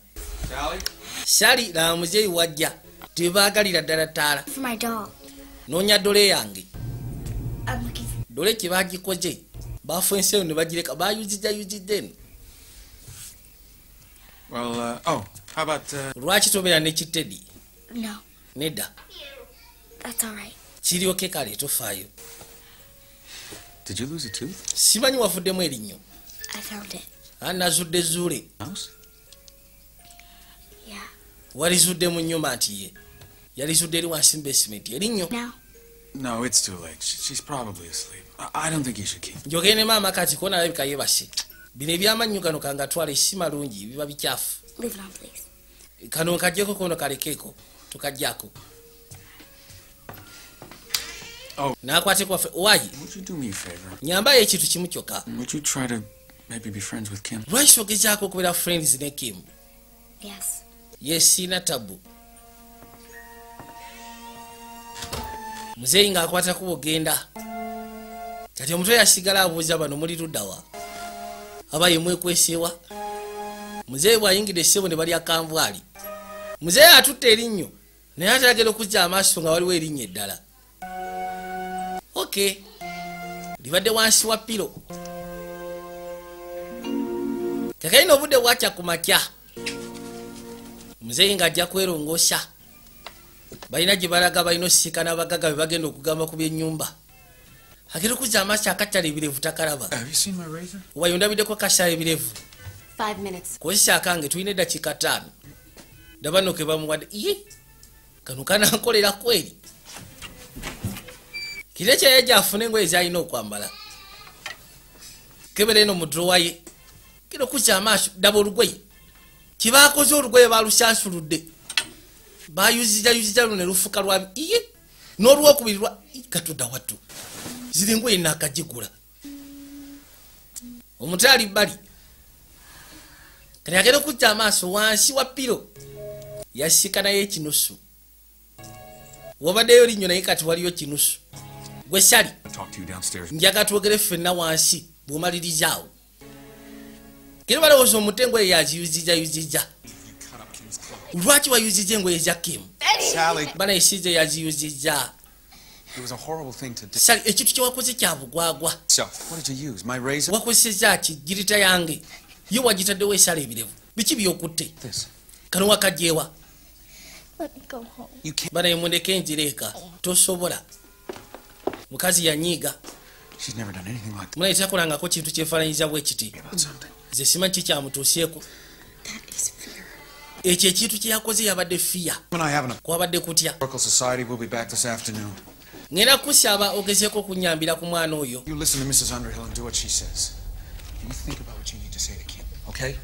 Sali laba muzeeyi wajja tebaagalira ddala taala. Noonya dole yange. Dole kye bagikoze bafu ensi eyo ne bagireka bayuzizza yuzizza eno Well, uh, oh, how about, uh, lwaki tobeera ne kitedi No, nedda that's all right. kiryoke kale tofaayo did you lose a tooth? simanyi wafuddemu erinnyo I found it. anazudde zuule Mouse? Yeah. walizudde mu nnyumba nti ye yalizudde eri wansi mu besimenti erinnyo Now, No, it's too late. She, she's probably asleep. I, I don't think you should keep. njogere ne maama kati kona alabika yebase bino ebyamannyo gano kangatwale si malungi biba bikyafu. Kano nkajjeko kono kalekeeko tukajjako Oh. nakwate kwaffe wayi Would you do me a favor? nyambayo ekintu kimu kyokka. Would you try to maybe be friends with Kim? lwaki ogezaako okubeera friends ne kim? Yes. ye siina tabu muzeeyi ng'akwatako bugenda kati omutwe yasigala abuuza bano muli luddawa aba ye mwekwesewa muzeeyi bw'ayingidde essebo ne balya kanvwali muzeeyi atutte erinnyo naye atalagera okujja amaaso nga waliwo erinnya eddala. Ok libadde wansi wa piro kakalina obudde bwakya ku makya? Muzeeyi ng'ajja kwerongoosa. Balina gye balaga balina osisinkana abagaga be bagenda okugamba ku byennyumba agenda okuzza amaaso akattala ebirevu takalaba Have you seen my razor? wayondabiddeko kasala ebirevu Five minutes. kozesa akange tulina eddakiika ttaano ndaba no ke bamuwadde iye kano kanankolera kweri kire kyayajja afune engoye zalina okwambala kebera eno mu drowa ye kira okuzza amaaso ddaba olugoye kyebakoze olugoye balusansuludde bayuzizayuziza luno ne lufuka lwa iye. N'olwokubiri lwa katudda wattu ziri ngoye nakagigula omutaali bbali kati agenda okujja amaaso wansi wa piro yasika nayo ekinusu wabaddeyo linnyo naye kati waliyo kinusu gwe sali Talk to you downstairs. njaga twogere ffenna wansi bwomalirizaawo kera balowooza omutengo eyo yaziyuzizayuziza lwaki wayuziza engoye za kimu Sally, bana esize yaziyuziza ekintu kyewakoze kya bugwagwa? So, what did you use? My razor? wakozesa ki? Girita yange. Ye wagitaddewo esala ebirevu. Biki byokutte? This. kano wakagyewa. Let me go home. You can't. bana emundeka enjira eka tosobola. Mukazi yanyiiga. She's never done anything like mulaye takolangako kintu kyefaananyiza bwe kiti? That about something. nze simanyi kikyamutuuseeko That is fear. ekyo ekintu kyeyakoze yabadde fiya When I have an kwabadde kutya be ngenda kusaba ogezeeko okunyambira ku mwana oyo You listen to Mrs. Underhill and do what she says. And you think about what you need to say to Kim, okay?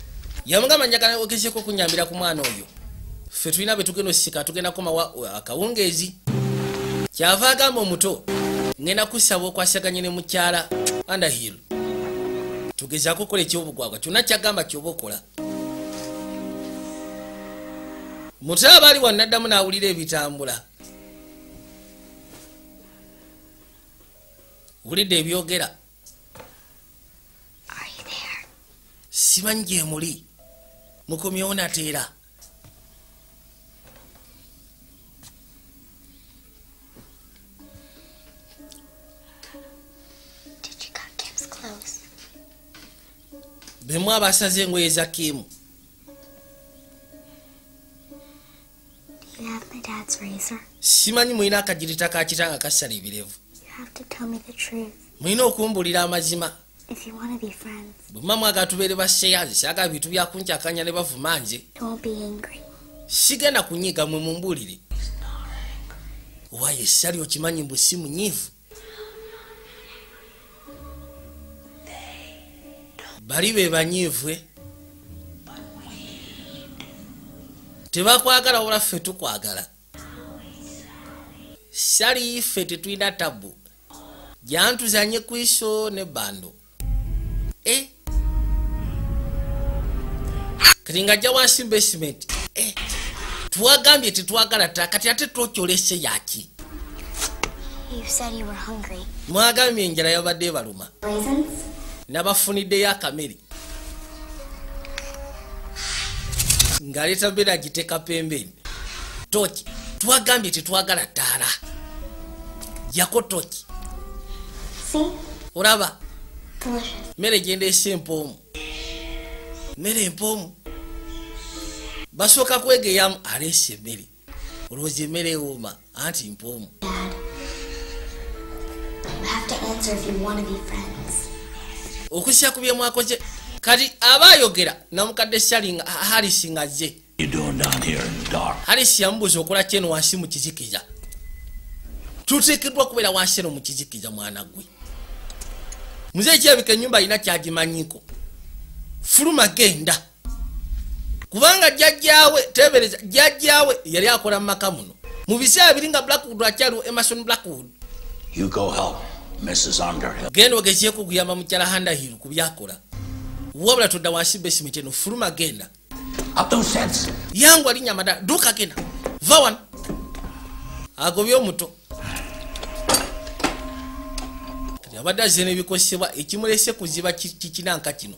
yamugamba njagala ogezeeko okunyambira ku mwana oyo ffe tulina bwe tugenda osika tugenda komawa akawungeezi kyava agamba omuto ngenda kusaba okwasaganye ne mukyala underhill tugezaako okukola ekyobugwagwa kyonna kyagamba kyoba okola muto abaali wannaddamu n'awulira ebitambula wulidde ebyogera. Simanyi gye muli. Mukomyewo nateera. Bemu abasaze engoye za kimu simanyi mulina akagirita ka kitanga kassala ebirevu You have to tell me the truth. mulina okumbulira amazima. If you want to be friends, bwe mama agatubeere basheyazi syaga bintu byakunkyakanya ne bavuma angry. sigenda kunyiga mwe mumbulire. Waye essali okimanyi mbu si munyiivu bali be banyiivwe. Tebakwagala wabula ffe tukwagala. Sali iffe tetulina tabu jantuzanye ku iso ne bando e kati ngajja wansi basement e twagambye tetwagala tta kati ate twokyolese yaki? You said you were hungry. mwagambye enjala yabadde ebaluma. Nabafuniddeyo akamere ng'aleeta mbeera agiteeka pembeni. Toki twagambye tetwagala ttaala jako toki See? olaba Delicious. mmere gyendeesa empoomu mmere empoomu basooka kwegeyamu aleesa emmere olowooza emmere ewooma anti mpoomu Dad. You have to answer if you want to be friends. okusya ku bye mwakoze kati aba ayogera namukadde salinga harisi nga zze You doing down here in the dark? harisi yamubuuza okola kyeno wansi mu kizikiza tuteekeddwa kubeera wansi eno mu kizikiza mwana gwe muze ekyebika enyumba alina kyagimanyiko fuluma genda kubanga jjajjaawe tebereza jjajjaawe yali akola mu maka muno. Mu biseera biri nga blackwood akyaliwo emerson blackwood. Genda ogezeeko okuyamba mukyala handahiru ku byakola. Wabula todda wansi basement eno fuluma genda yangu alinya madala duka genda va wano. Agobye omuto abadde azze n'ebikosebwa ekimulese kuziba ki- kikinanka kino.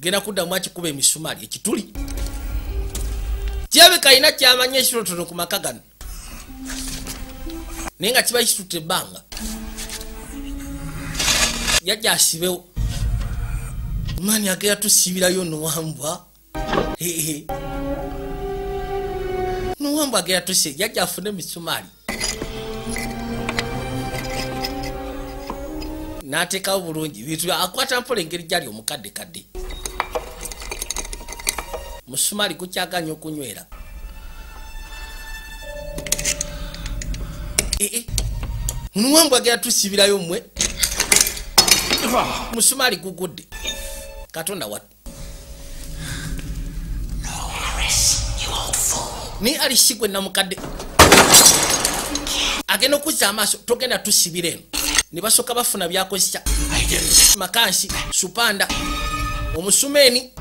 Genda kuddamu akikuba emisumaali ekituli. Kirabika alina kyamanya ekirotono ku maka gano? Naye nga kiba kitutte ebbanga. Yajja asibewo. Maani agera tusibirayo nowambwa nowambwa agera tuse yajja afune emisumaali n'ateekawo bulungi. Bintu akwata mpola engeri gyali omukadde kadde musumaali gukyaganya okunywera. Ee nowambwa agera tusibirayo mmwe? Musumaali gugudde. Katonda wat naye alisi gwe namukadde. Agenda okuzza amaaso togenda tusibira eno ne basooka bafuna byakozesa. Makansi supanda omusumeeni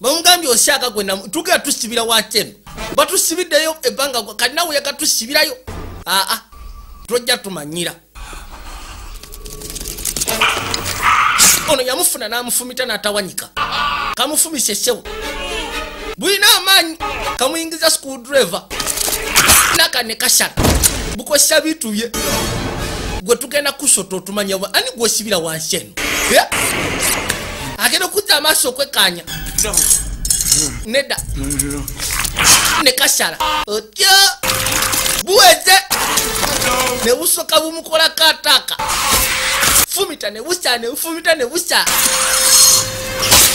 bamugambye osyaga gwe namu- tugenda tusibira waki eno batusibiddeyo ebbanga kati nawe yagatusibirayo aa tojja tumanyira. Ono yamufuna n'amufumita n'atawanyika. Kamufumisa essewo bulina amaanyi kamuyingiza screwdriver. Naka ne kasala. Bukozesa bintu bye gwe tugenda kusota otumanya ani gwosibira wansi eno? Eh? agenda okuzza amaaso okwekanya nedda. Ne kasala. Otya! Buweze! Ne busoka bumukolako ataaka fumita ne busa ne bufumita ne busa.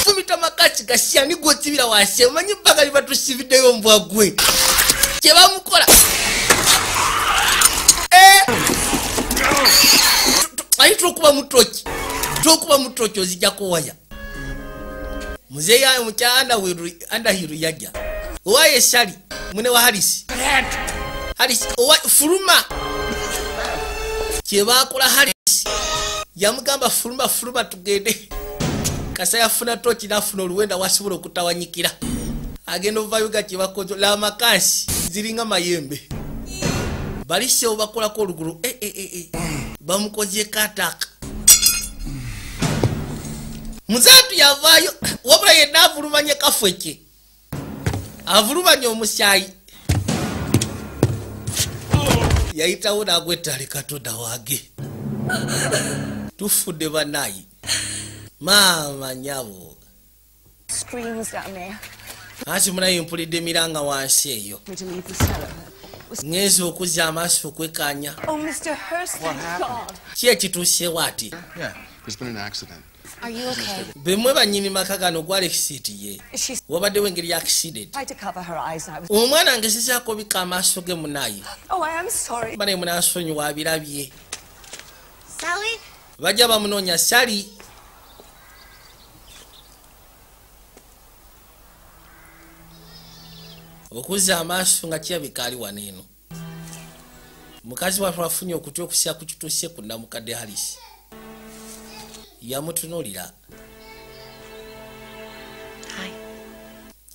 Fumita makasi gasiya ni gwosibira wansi omanyi ebbanga libatusibiddeyo mbwa gwe kyebamukola ayi tokuba mutoki tokuba mutoki ozijjako waya muzeeyi mukya andahiru yajja owaye esali mune wa harisi harisi owa fuluma. Kyebakola harisi yamugamba fuluma fuluma tugende. Kasa yafuna toki nafuna oluwenda wasobola okutawanyikira. Agenda ovayo ga kyebakozo lamakansi ziringa mayembe. Balisewo bakolako olugulu bamukozeko ataka muzaatu yavaayo wabula yenna avulumanye kafweke avulumanye omusyayi yayitawo nagwetale katonda wange tufudde banayi maama nyabo anti munaye mpulidde emiranga wansi eyo Ŋŋenza okuzza amaaso okwekanya. Oh, ki ekituusewo ati Yeah, there's been an accident. Are you okay? bemwe banyini maka gano gwa alexiti ye. She wabaddewo engeri ya accident. tried to cover her eyes, and I was. omwana ngezezaako bika amaaso ge munaye Oh, I am sorry. banaye munansonyiwa abirabye. Bajja bamunoonya sali okuzza amaaso nga kirabika ali wano eno. Mukazi waffe afunye okutya okusya ku kituuse ku namukadde harisi yamutunuulira.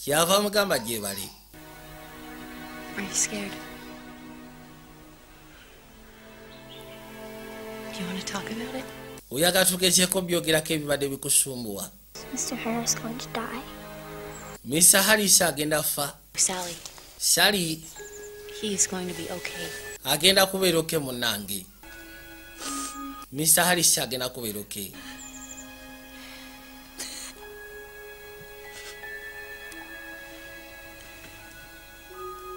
Kyava about it? oyagala tugezeeko byogerako ebibadde bikusumbuwa Mr. Harris going to die? mr harisi agenda fa Sally, sali he's going to be okay. agenda kubeera oke munange. Mr harris agenda kubeera oke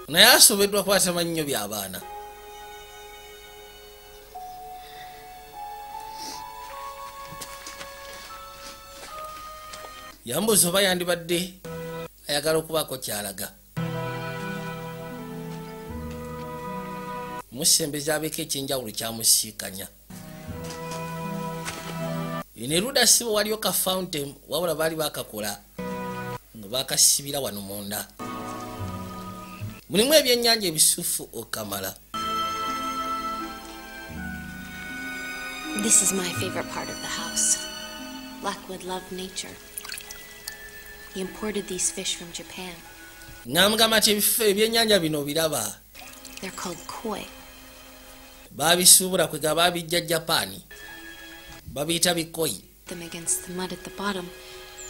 naye asobeddwa kwata mannyo by'abaana yambuuza oba yandibadde ayagala okubaako kyalaga musembeza abeeko ekyenjawulo kyamusiikanya neruda sibo waliyo ka fountain wabula baali bakakola nga bakasibira wano munda mulimu ebyennyanja ebisufu okamala This is my favorite part of the house. Blackwood loved nature. He imported these fish from Japan. namugamba nti ebifo ebyennyanja bino biraba They're called koi. Babisuubula kwega babijja japaani babiyita bikoyi Them against the mud at the bottom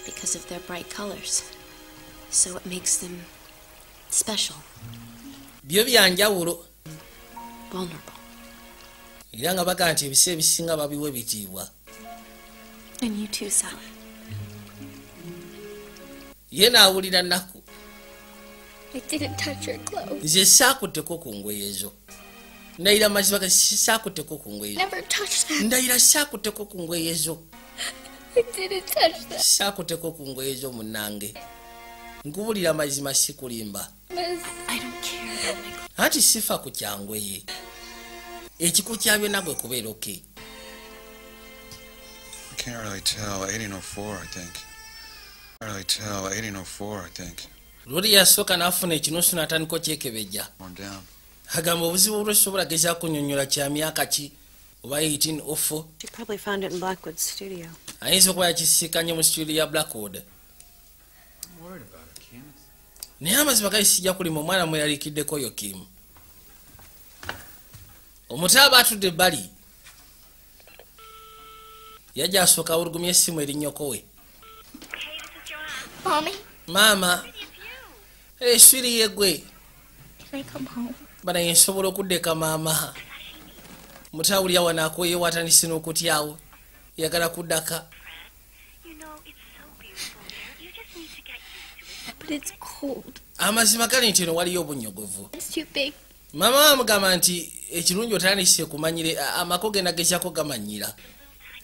because of their bright colors. So it makes them special, byo byanjawulo vulnerable. era nga bagaa nti ebiseera ebisinga babiwa ebitiibwa And you too, Sally. ye naawulira nnaku I didn't touch her clothes. nze saakutteko ku ngoye ezo ndayira mazima ga saakutteko ku ngoye ndayira saakutteko ku ngoye ezo I didn't touch that. saakutteko ku ngoye ezo munange nkubulira mazima sikulimba anti sifa ku kyangoye ekiko kya byonna gwe kubeera oke I can't really tell. 1804, I think. Can't really tell. 1804, I think. lwoli yasooka n'afuna ekinusu n'atandika kyekebejja Worn down. Agamba obuzibu obulwesobola gezaako kunyonyola kya myaka ki? Oba 1804 She probably found it in Blackwood's studio. ayinza okuba yakisiikanye mu studio ya blackwood. Naye amazima gali sijja kulima omwana mweyalikiddeko yokimu omutaaba atudde ebbali. Yajja asooka awulugumya essimu erinnyoko we. Mommy, maama? Eswiri yegwe can I come home? banaye nsobola okuddeka maama mutawulya wanaako yewatandise n'okutyawo yagala kuddaka amazima gali nti eno waliyo obunyogovu maama bamugamba nti ekirungi otandise kumanyire amako ge nagezaako gamanyira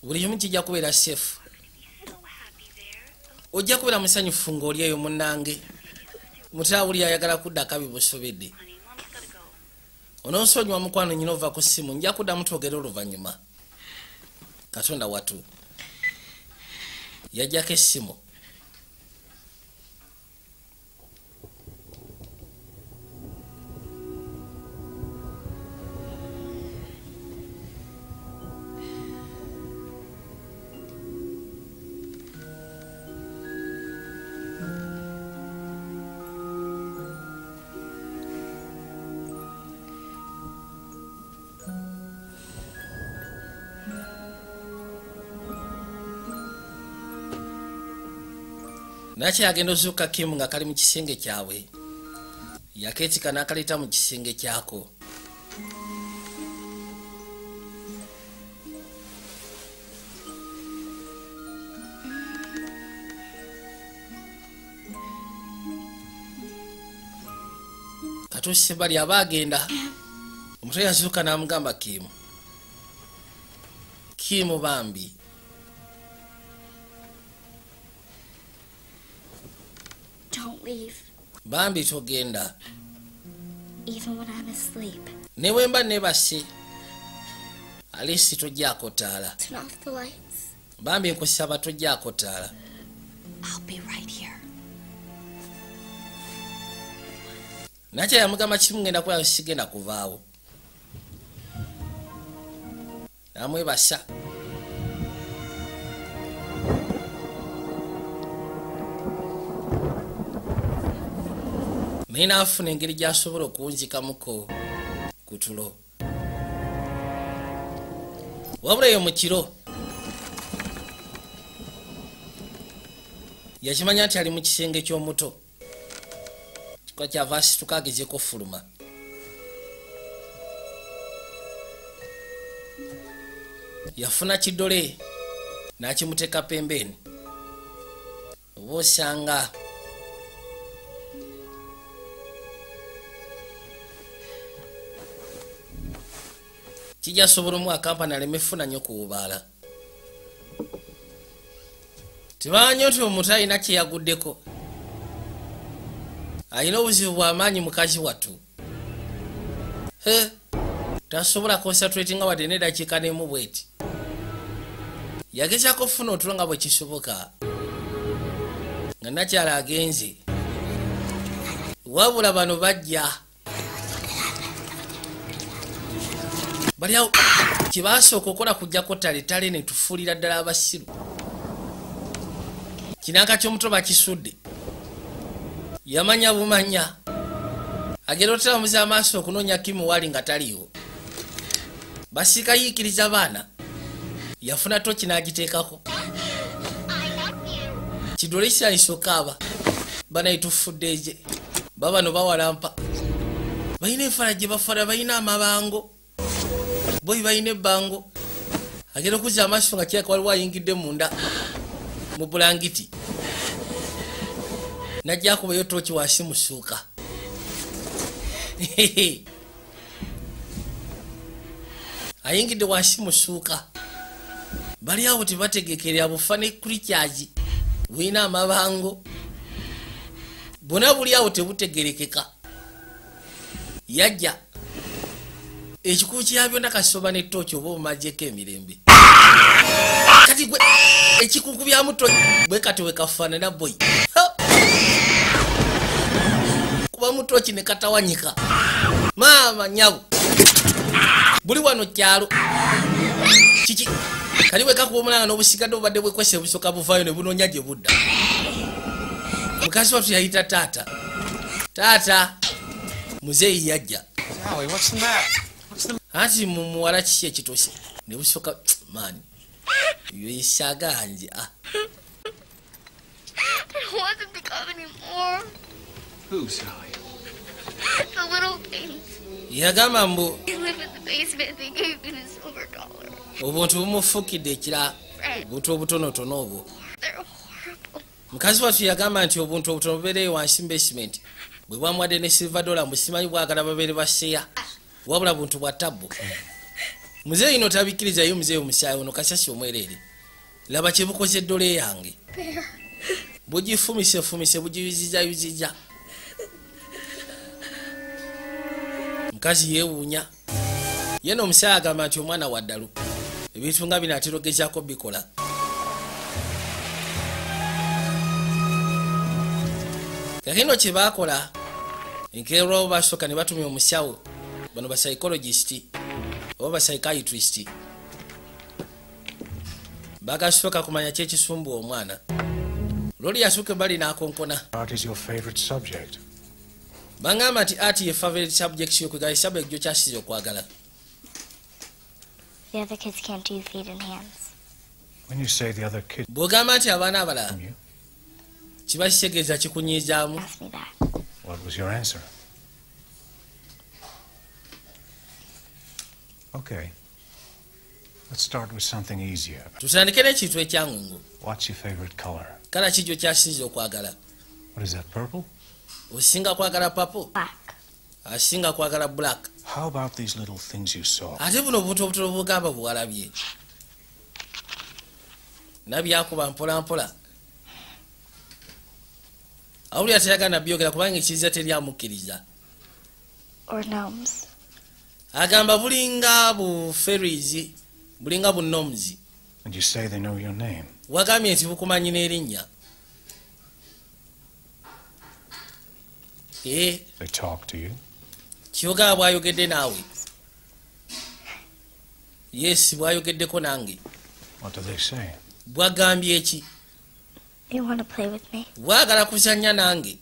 buli kimu kijja kubeera there. ojja kubeera musanyufu ng'oli eyo munnange. Mutawuli ayagala kuddaka bibusobedde. Honey, Ononsonyiwa mukwano nyina ova ku ssimu nja kuddamu twogera oluvannyuma katonda watu. Yajjako essimu nakye agenda ozuuka kimu nga kali mu kisenge kyabwe? Yakeetika n'akaleeta mu kisenge kyako. Katuuse bali aba agenda. Omutwe yazuuka n'amugamba kimu kimu bambi Don't leave, bambi togenda even when I'm asleep. ne bwe mba nebase alisi tojjaako taala Turn off the lights. bambi nkusaba tojjaako taala I'll be right here. nakye yamugamba kimu ngenda kuba sigenda kuvaawo. Namwebasa naye naafuna engeri gyasobola okunzikamuko ku tulo wabula eyo mu kiro yakimanya nti ali mu kisenge ky'omuto kikuba kyava asituka agezeko fuluma. Yafuna kidole n'akimuteeka pembeeni oba osanga kijasobola omu akampani aleme funa nnyo kuwubaala tebamanya nti omuntu alina kyeyaguddeko alina obuzibu bwamaanyi mukazi wattu. Tasobola concentrate nga wadde nedakiika nemu bweti. Yagezako ofuna otulo nga bwe kisoboka nga nakyala agenze. Wabula bano bajja baliawo kyebasooka okukola kujjako tale tale netufuulira ddala abasiru. Kinanka ky'omuto bakisudde. Yamanya bumanya. Agenda otalamuza amaaso okunoonya kimu wali nga taliiwo. Basiika yiikiriza baana. Yafuna toki n'agiteekako. Kidole kisanyisa okaaba. Banaitufudde eje babano bawalampa balina enfala gye bafala balina amabango boyi balina ebbango agenda okuzza amaaso nga kiraka waliwo ayingidde munda mu bulangiti. Najja kubayo toki wasi musuuka ayingidde wansi musuuka bali awo tebategekerera bufa ne kulikyaji bwina amabango. Bwona buli awo tebutegerekeka. Yajja ekikubu kya byonna kasoba netooki oba omumajeko emirembe. Kati gwe ekikuku bya muto bwe kati wekafaanana boyi kuba mutoki ne katawanyika. Maama nyabo buli wano kyalo. Kiki? Kali wekakuba omulanga n'obusigadde obubadde bwekwesa obusoka buvaayo ne bunoonya gye budda. Mukazi watu yayita taata. Taata muzeeyi yajja. Sally, what's the matter? What's the anti mu muwala kiki ekitose ne busoka maani yesaganje ah. I don't want them to come anymore. Who, Sally? The little things. yagamba mbu They live in the basement. They gave me the silver dollar. obuntu bumufuukidde ekira obuntu obutonotono obwo They're horrible. mukazi wattu yagamba nti obuntu obutono bubeereyo wansi mbesiment bwe bwamuwadde ne silva dola musimanyi bwagala babeere baseya wabula buntu bwa tabbu. Muzeeyi no tabikkiriza ye muzeeyi omusaayi ono kasasi omwereere. Laba kye bukoze eddole yange. Bear. bugifumise fumise bugiyuzizayuziza omukazi yeewuunya. Ye n'omusayi agamba nti omwana waddalu ebintu nga bino aterogezaako bikola. Kakino kye baakola enkeerwawo basooka ne batumya omusawo bano basycologisiti oba basychiatrist bagasooka kumanya kyekisumbu omwana. Loli yasooka bali n'akonkona. Art is your favorite subject. bangamba nti ati ye favorite subject yokwegala subject gyo kyasize okwagala. The other kids can't do feet and hands. When you say the other kids, bw'ogamba nti abaana abalala kiba kitegeeza kikunyizaamu Okay. Let's start with something easier. tutandike n'ekintu ekyangungu What's your favorite color? kala ki kyasinza okwagala What is that, purple? osinga kwagala papo Black. asinga kwagala black How about these little things you saw? ate buno obutobutono bugamba bwewalabye nabyakuba mpolampola awulira teyagala nabyogera kubanga ekiriza teryamukkiriza Or gnomes. Agamba bulinga bu feries bulinga bu noms And you say they know your name. wagambye nti bukumanyi n'erinnya ee They talk to you. kyogaba bwayogedde naawe yes bwayogeddeko nange What do they say? bwagambye eki They want to play with me. bwagala kuzanya nange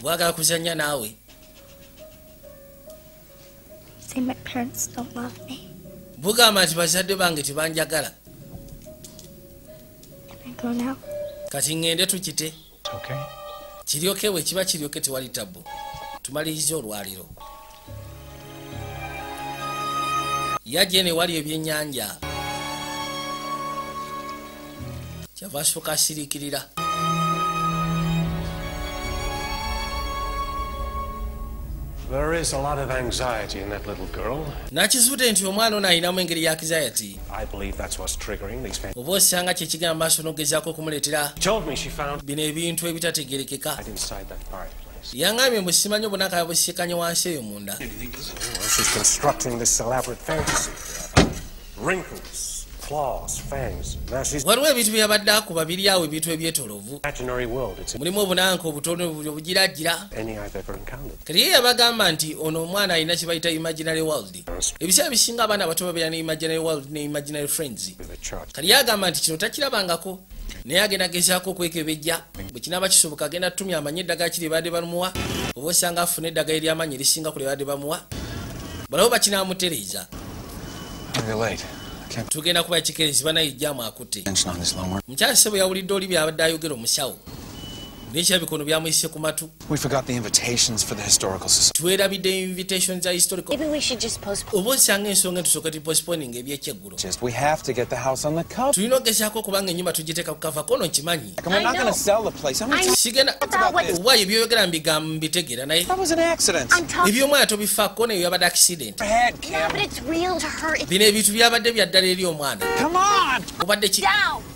bwagala kuzanya naawe Say my parents don't love me. bugamba nti bazadde bange tebanjagala Can I go now? kati ŋŋende tukite okay. kiryoke bwe kiba kiryoke tewali tabbo tumalirize olwaliro yajje ne wali ebyennyanja kyava asooka asiriikirira There is a lot of anxiety in that little girl. nakizudde nti omwana ono ayinamu engeri ya kizayati I believe that's what's triggering these fantasy. oba osanga kyekigamba maaso n'ogezaako okumuleetera Told me she found bino ebintu ebitategerekeka right inside that party place. yangambye mbu simanyi obunaka busisikanye wansi eyo munda she's constructing this elaborate fantasy. Wrinkles, waliwo ebintu bye yabadde akuba biri awo ebintu ebyetolovu. Imaginary world. It's mulimu obunanka obutono obugirajira any I've ever encountered. kati ye yabagamba nti ono omwana alina kye bayita imaginary world. Ebiseera bisinga abaana abato babeera ne imaginary world ne imaginary friends. Kati ye agamba nti kino takirabangako. Naye agenda gezaako okwekebejja. Bwe kinaaba kisoboka agenda tutumya amanye eddagala kiri badde bamuwa. Oba osanga afuna eddagala ery'amanyi erisinga ku lyebadde bamuwa. Balawo bakinaamutereeza Tugenda kuba kikeerezibwa naye ejjaamu akutte mukyala se bwe yawulidde oli byabadde ayogera omusawo n'ekyabikono byamuyise ku matu. We forgot the invitations for the historical society. twerabidde invitation za historical. Maybe we should just postpone. oba osanga ensonga entusooka tupostponing ebyekyeggulo Just we have to get the house on the cover. tulina ogezaako okubanga ennyumba tugiteeka ku kava kono nkimanyi. Sigenda ebyoyogera mbigambo mbitegeera naye? That was an accident. I'm talking. ebyomwana tobifaako neyo yabadde accident. Bino ebintu byabadde bya ddala eri omwana. Come on. obadde ki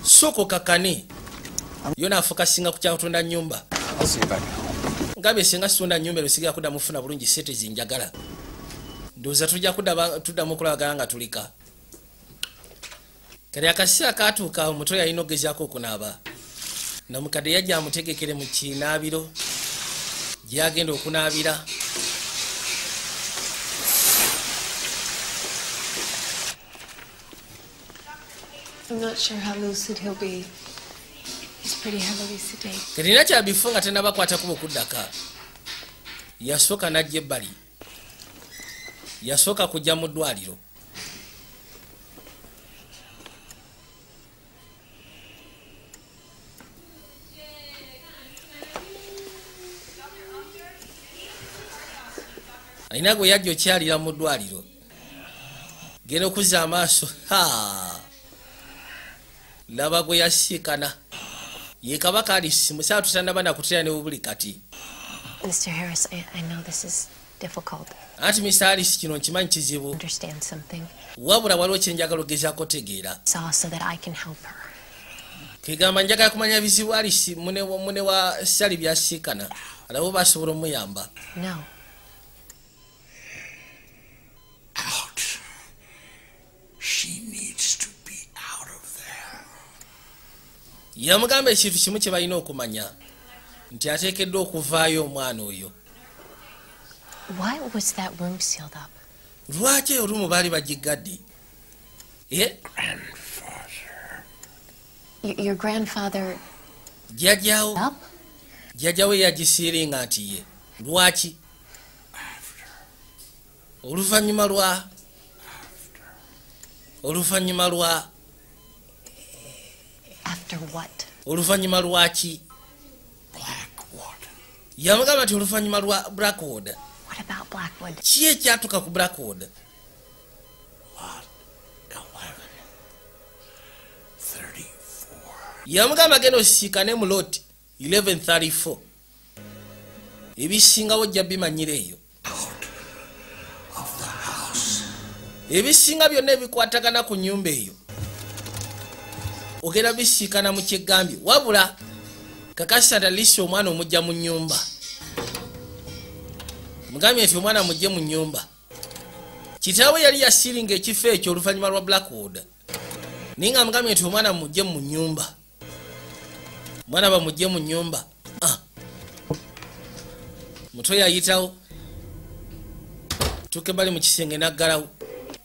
sooka okakkane yo naafuuka singa ku kyakutunda nyumba ngambye singa situnda nyumba ero sigala kuddamu funa bulungi sente zinjagala. Ndowooza tujja kudaba- tuddamu okulabagana nga tulika. Kati akaseera katuuka omuto yalina ogezaako okunaaba. Namukadde yajja amutegekere mu kinaabiro gyagenda okunaabira. I'm not sure how lucid he'll be. Terina kyabifo nga tenabakwatakuba okuddaka yasooka n'ajja ebbali. Yasooka kujja mu ddwaliro. Alina gwe yajja okyalira mu ddwaliro. Genda okuzza amaaso. Laba gwe yasiikana ye kabaka alisi musaala tutandaba nakutera ne bubuli kati. Anti mr alice kino nkimanyi kizibu. Wabula waliwo kyenjagala ogezaako otegeera. Kegamba njagala kumanya bizibu alice mune wa sali byasiikana alabo basobola omuyamba She yamugamba ekintu kimu kye balina okumanya nti ateekeddwa okuvaayo omwana oyo. Why was that room sealed up? lwaki olumu baali bagigadde? Jjajjawo jjajjawo yagisiiringa nti ye. Lwaki? Oluvannyuma lwa? Oluvannyuma lwa? Oluvannyuma lwaki yamugamba nti oluvannyuma lwa blackwood What about Blackwood? ki ekyatuka ku blackwood yamugamba genda osisiikane mu lot 1134 ebisingawo ojja bimanyira eyo. Ebisinga byonna ebikwatagana ku nyumba eyo ogenda bisiikana mu kyegambye wabula kakasata lisi omwana omujja mu nyumba mugambye nti omwana mujje mu nyumba kitaawe yali yasiringa ekifo ekyo oluvannyuma lwa blackwood. Naye nga mugambye nti omwana mujje mu nyumba omwana bamujje mu nyumba Ah. mutwe yayitawo. Tuke bali mu kisenge naggalawo.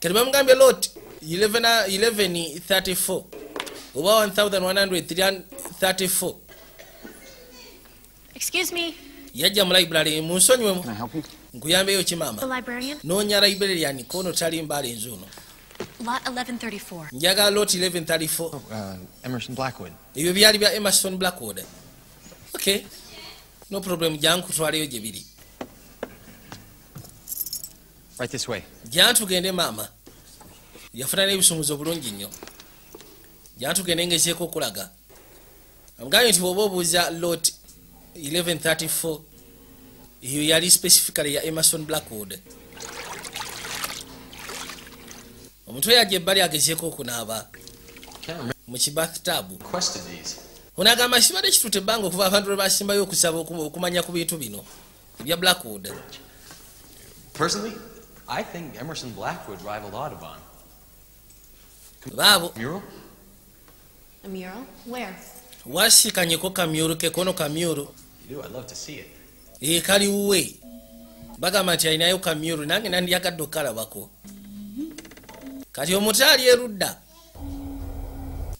Kati bamugambye lot 11 1134 oba 1134 Excuse me, yajja mu library munsonyiwemu nkuyambeyo ki the maama librarian? noonya librarian kono tali mbaala enzuuno Lot 1134. njagala lot 1134 Uh, Emerson Blackwood. ebyo byali bya emerson blackwood. Ok. No problem jankutwaleyo gye biri. Right this way. jantugende maama yafuna n'ebisumuzo bulungi nnyo jantugende ngezeeko okulaga amugambye nti bwoba obuuza lot 1134 eyo yali specifically ya emerson blackwood omutwe yajja ebbali agezeeko okunaaba mu kibathtabu these. onagamba kibadde kituta ebbanga okuva abantu lwe basimbayo okusaba oku- okumanya ku bintu bino ebya blackwood Personally, I think Emerson Blackwood rivaled Audubon. baabo? A mural? Where? wasikanyeko kamyuru kekono kamyuru You do. I'd love to see it. ee kaliwe bagamba nti alinayo kamyuru nange nandiyagadde okalabako kati omuti ali erudda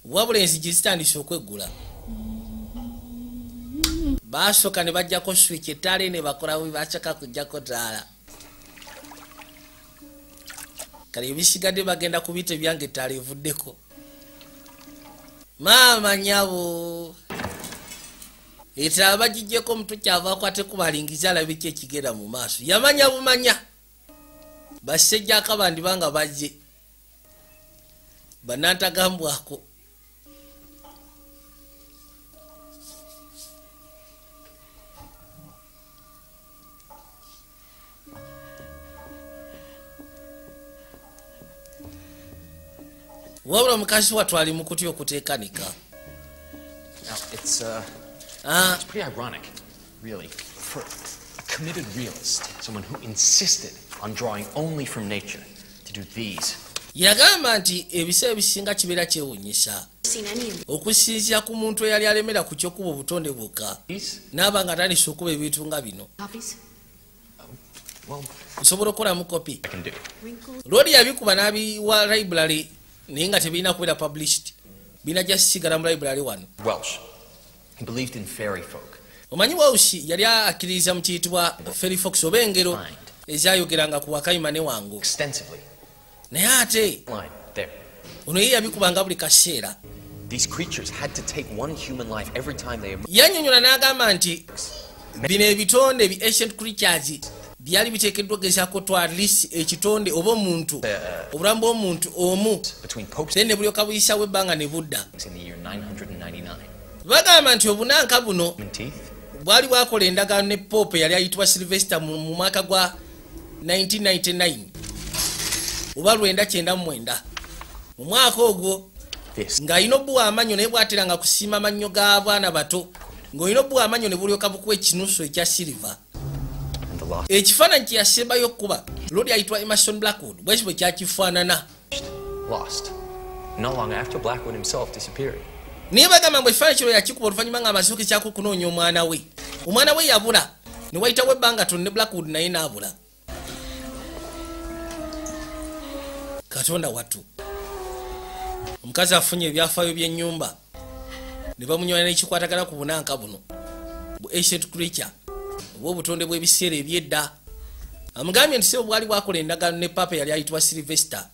wabula enzigi zitandise okweggula basooka ne bajjako switch ettaala ne bakolawo bebacaka kujjako taala kale ebisigadde bagenda kubita ebyange ettaala evuddeko maama nyabo etaala bagigyeko omutwe kyava akwate kubalingiza alabeki ekigenda mu maaso. Yamanya bumanya. Basejjako bandi banga bajje. Banantagambwako it's pretty ironic, really, for a committed realist, someone who insisted on drawing only from nature, to do these. yagamba nti ebiseera ebisinga kibeera kyewunyisa okusinziira ku muntu eyali alemera ku kyokuba obutonde bwokka naaba nga tandise okuba ebintu nga bino? Well, nsobola okukolamu kopi I can do. Wrinkles? lodi yabikuba n'abiwa library naye nga tebirina kubeera published birina just sigala mu library wano Welsh. He believed in fairy folk. omanyi wausi yali akkiririza mu kiyitibwa ferry fox oba engero ezayogeranga ku wakayima ne wangu Extensively. naye ate Line, there. ono ye yabikubanga buli kaseera These creatures had to take one human life every time they emerged. yannyonnyola n'agamba nti bino ebitonde bi ancient creatures byali biteekeddwa gezaako to at least ekitonde oba omuntu obulamu bw'omuntu omu then ne bulyoka buyisawo ebbanga ne budda. in the year 999. bagamba nti obunanka buno bwali bwakola endagaano ne pope yali ayitibwa sylvester mu mwaka gwa 1999 oba 999 mu mwaka ogwo ng'alina obbuwa amanyo naye bwateranga kusiima amannyo g'abaana bato ng'olina obbuwa amanyo ne bulyoka bukuwa ekinusu ekya lost. Ekifaananyi kye yasembayo okkuba lodi ayitibwa emerson blackwood. Bweki bwe kyakifaanana? Lost. No long after, Blackwood himself disappeared. niye bagamba mbu ekifaananyi kino yakikuba oluvannyuma nga amaze okukyaku okunoonya omwana we. Omwana we yabula ne wayitawo ebbanga tono ne blackwood naye naabula katonda wattu. Omukazi afunye ebyafaayo by'ennyumba ne bamunyola n'ekikwatagana ku bunanka buno bu ancient creature oba obutonde bw'ebiseera ebyedda. Amugambye nti sebo bwali bwakola endagaano ne papa yali ayitibwa silvester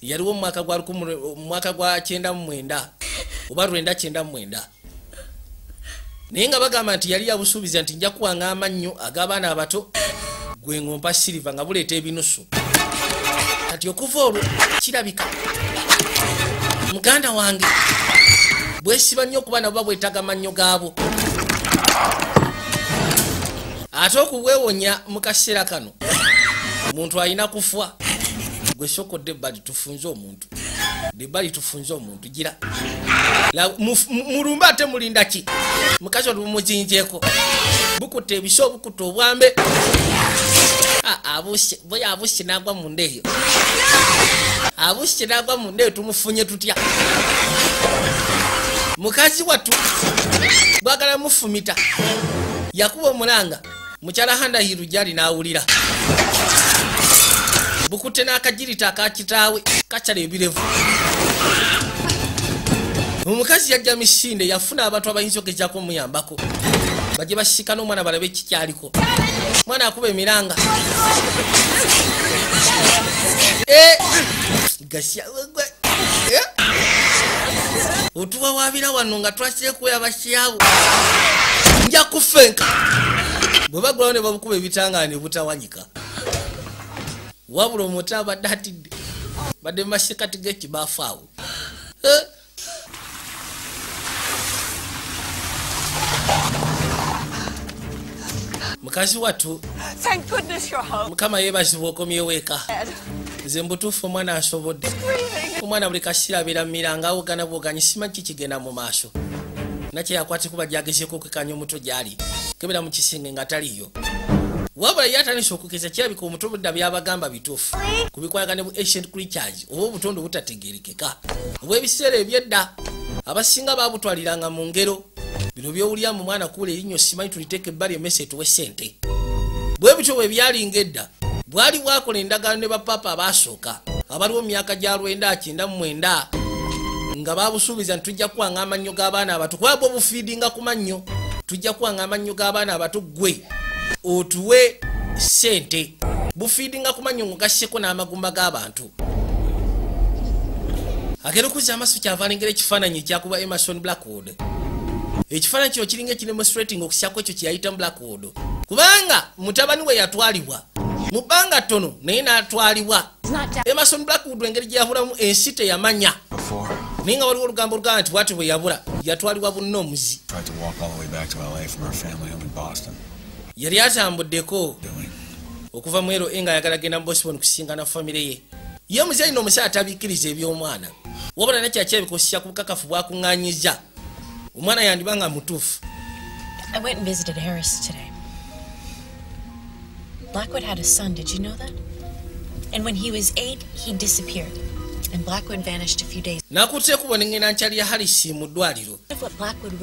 yaliwo mu mwaka gwa lukumu- mu mwaka gwa 99 oba 999 naye nga bagamba nti yali yabusuubiza nti nja kuwanga amannyo ag'abaana abato gwe ngompa siliva nga buleeta ebinusu kati okuva olwo kirabika muganda wange bwesiba nnyo okuba nabo babwetaga mannyo gaabo ate okubwewonya mu kaseera kano. Omuntu alina kufa gwe sokodde ebbali tufunze omuntu. Ebbali tufunze omuntu gira. Mulumbe ate mulinda ki? Mukazi oli bumuzinjeko bukutta ebiso bukutta obwambe. Ah, abushi boy abushi nagwa munda eyo abushi nagwa munda eyo tumufunye tutya? Mukazi wattu bwagala mufumita. Yakuba omulanga mukyala handahiru gyali nawulira. Bukutte n'akajirita akakitaawe kakyala ebirevu. Omukazi yajja misinde yafuna abantu abayinza okgezako omuyambako. Bajye basika n'omwana balabe kikyaliko. Mwana akuba emiranga. Eh, gasya gwe- eh. otuwawabira wano nga twasirekwera basyawo. Nja kufenka bwe bagulawo ne babukuba ebitangala ne butawanyika wabula omuti abadde atidde badde mumasekati g'ekibaafu awo. Mukazi wattu mukama yeebazibwa okomyewo eka nze mbutuufu omwana asobodde. Omwana buli kasiira abeera mumiranga awogana bwoganye simanyi kikigenda mu maaso nakyeyakwatikuba gyagezeko okwekanya omutwe gyali. Kebera mu kisinge nga taliyo wabula ye atandise okugeza kirabika omutwe budda byabagamba bituufu. Ku bikwagane bu ancient creatures oba obutonde obutategerekeka obw'ebiseera ebyedda abasinga babutwaliranga mu ngero. Bino byowulira mu mwana kuula erinnyo simanyi tuliteeka ebbali emmese etuwe sente bwe bityo bwe byalinga edda bwali bwakola endagaano ne bapapa abaasooka abaliwo mu myaka gya 999 nga babusuubiza nti tujja kuwanga amannyo g'abaana abato kuba bwe bufiidinga ku mannyo tujja kuwanga amannyo g'abaana abato gwe otuwe sente bufiidinga ku mannyo ngogasseko n'amagumba g'abantu. Agenda okuzza amaaso kyava alengera ekifaananyi ekyakuba emerson blackwood. Ekifaananyi kino kiringa ekidemonstrating okusyako ekyo kyeyayita mu blackwood. Kubanga mutabani we yatwalibwa mu bbanga ttono naye n'atwalibwa. Emerson blackwood engeri gye yabulamu ensi teyamanya naye nga waliwo olugambo olugamba nti bwati bwe yabula yatwalibwa bunne omuzi. Yali atambuddeko okuva mu ero nga ayagala genda mu boston kusingana famire ye. Ye muzi alina omusaala atabikkiriza eby'omwana. Wabula nakyakyebikozesya ku bukakafu bwakuŋŋanyiza omwana yandiba nga mutuufu. I went and visited Harris today. Blackwood had a son, did you know that? And when he was eight, he disappeared. And Blackwood vanished a few days. nakutte kuba nengenda nkyali ya harisi mu ddwaliro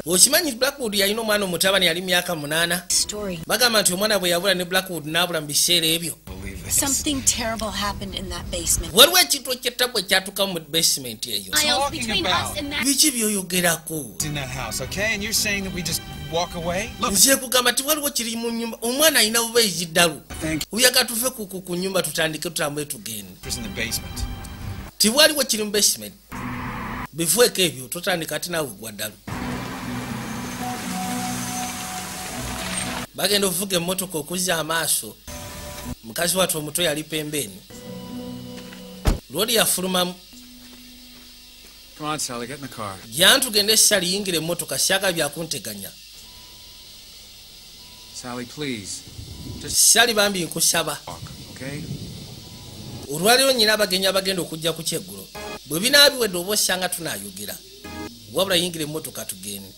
okimanyi blackwood yalina omwana omutabani yali myaka munaana story. bagamba nti omwana bwe yabula ne blackwood n'abula mu biseera ebyo Something terrible happened in that basement. waliwo ekintu ekyettabu ekyatuka mu basement eyo biki byoyogerako in that house, okay? And you're saying that we just walk away? nze kugamba nti waliwo kiri mu nyumba omwana alina bubeezi ddalu oyaga tuve ku- ku ku nyumba tutandike tutambule tugende tibwaliwo kiri mu basement. Bivueko ebyo totandika ati naawe gwa ddalu bagenda okuvuga emmotoka okuzza amaaso. Mukazi wattu omuto yali pembeeni. Lwoli yafulumamu Come on, Sally, get in the car. gyantugende essali yingira emmotoka syaka byakunteganya Sally, please. sali bambi nkusaba olwaleero nyina abagenyi abagenda okujja ku kyeggulo bwe binaabiwedde oba osanga tunaayogera wabula yingira emmotoka tugende.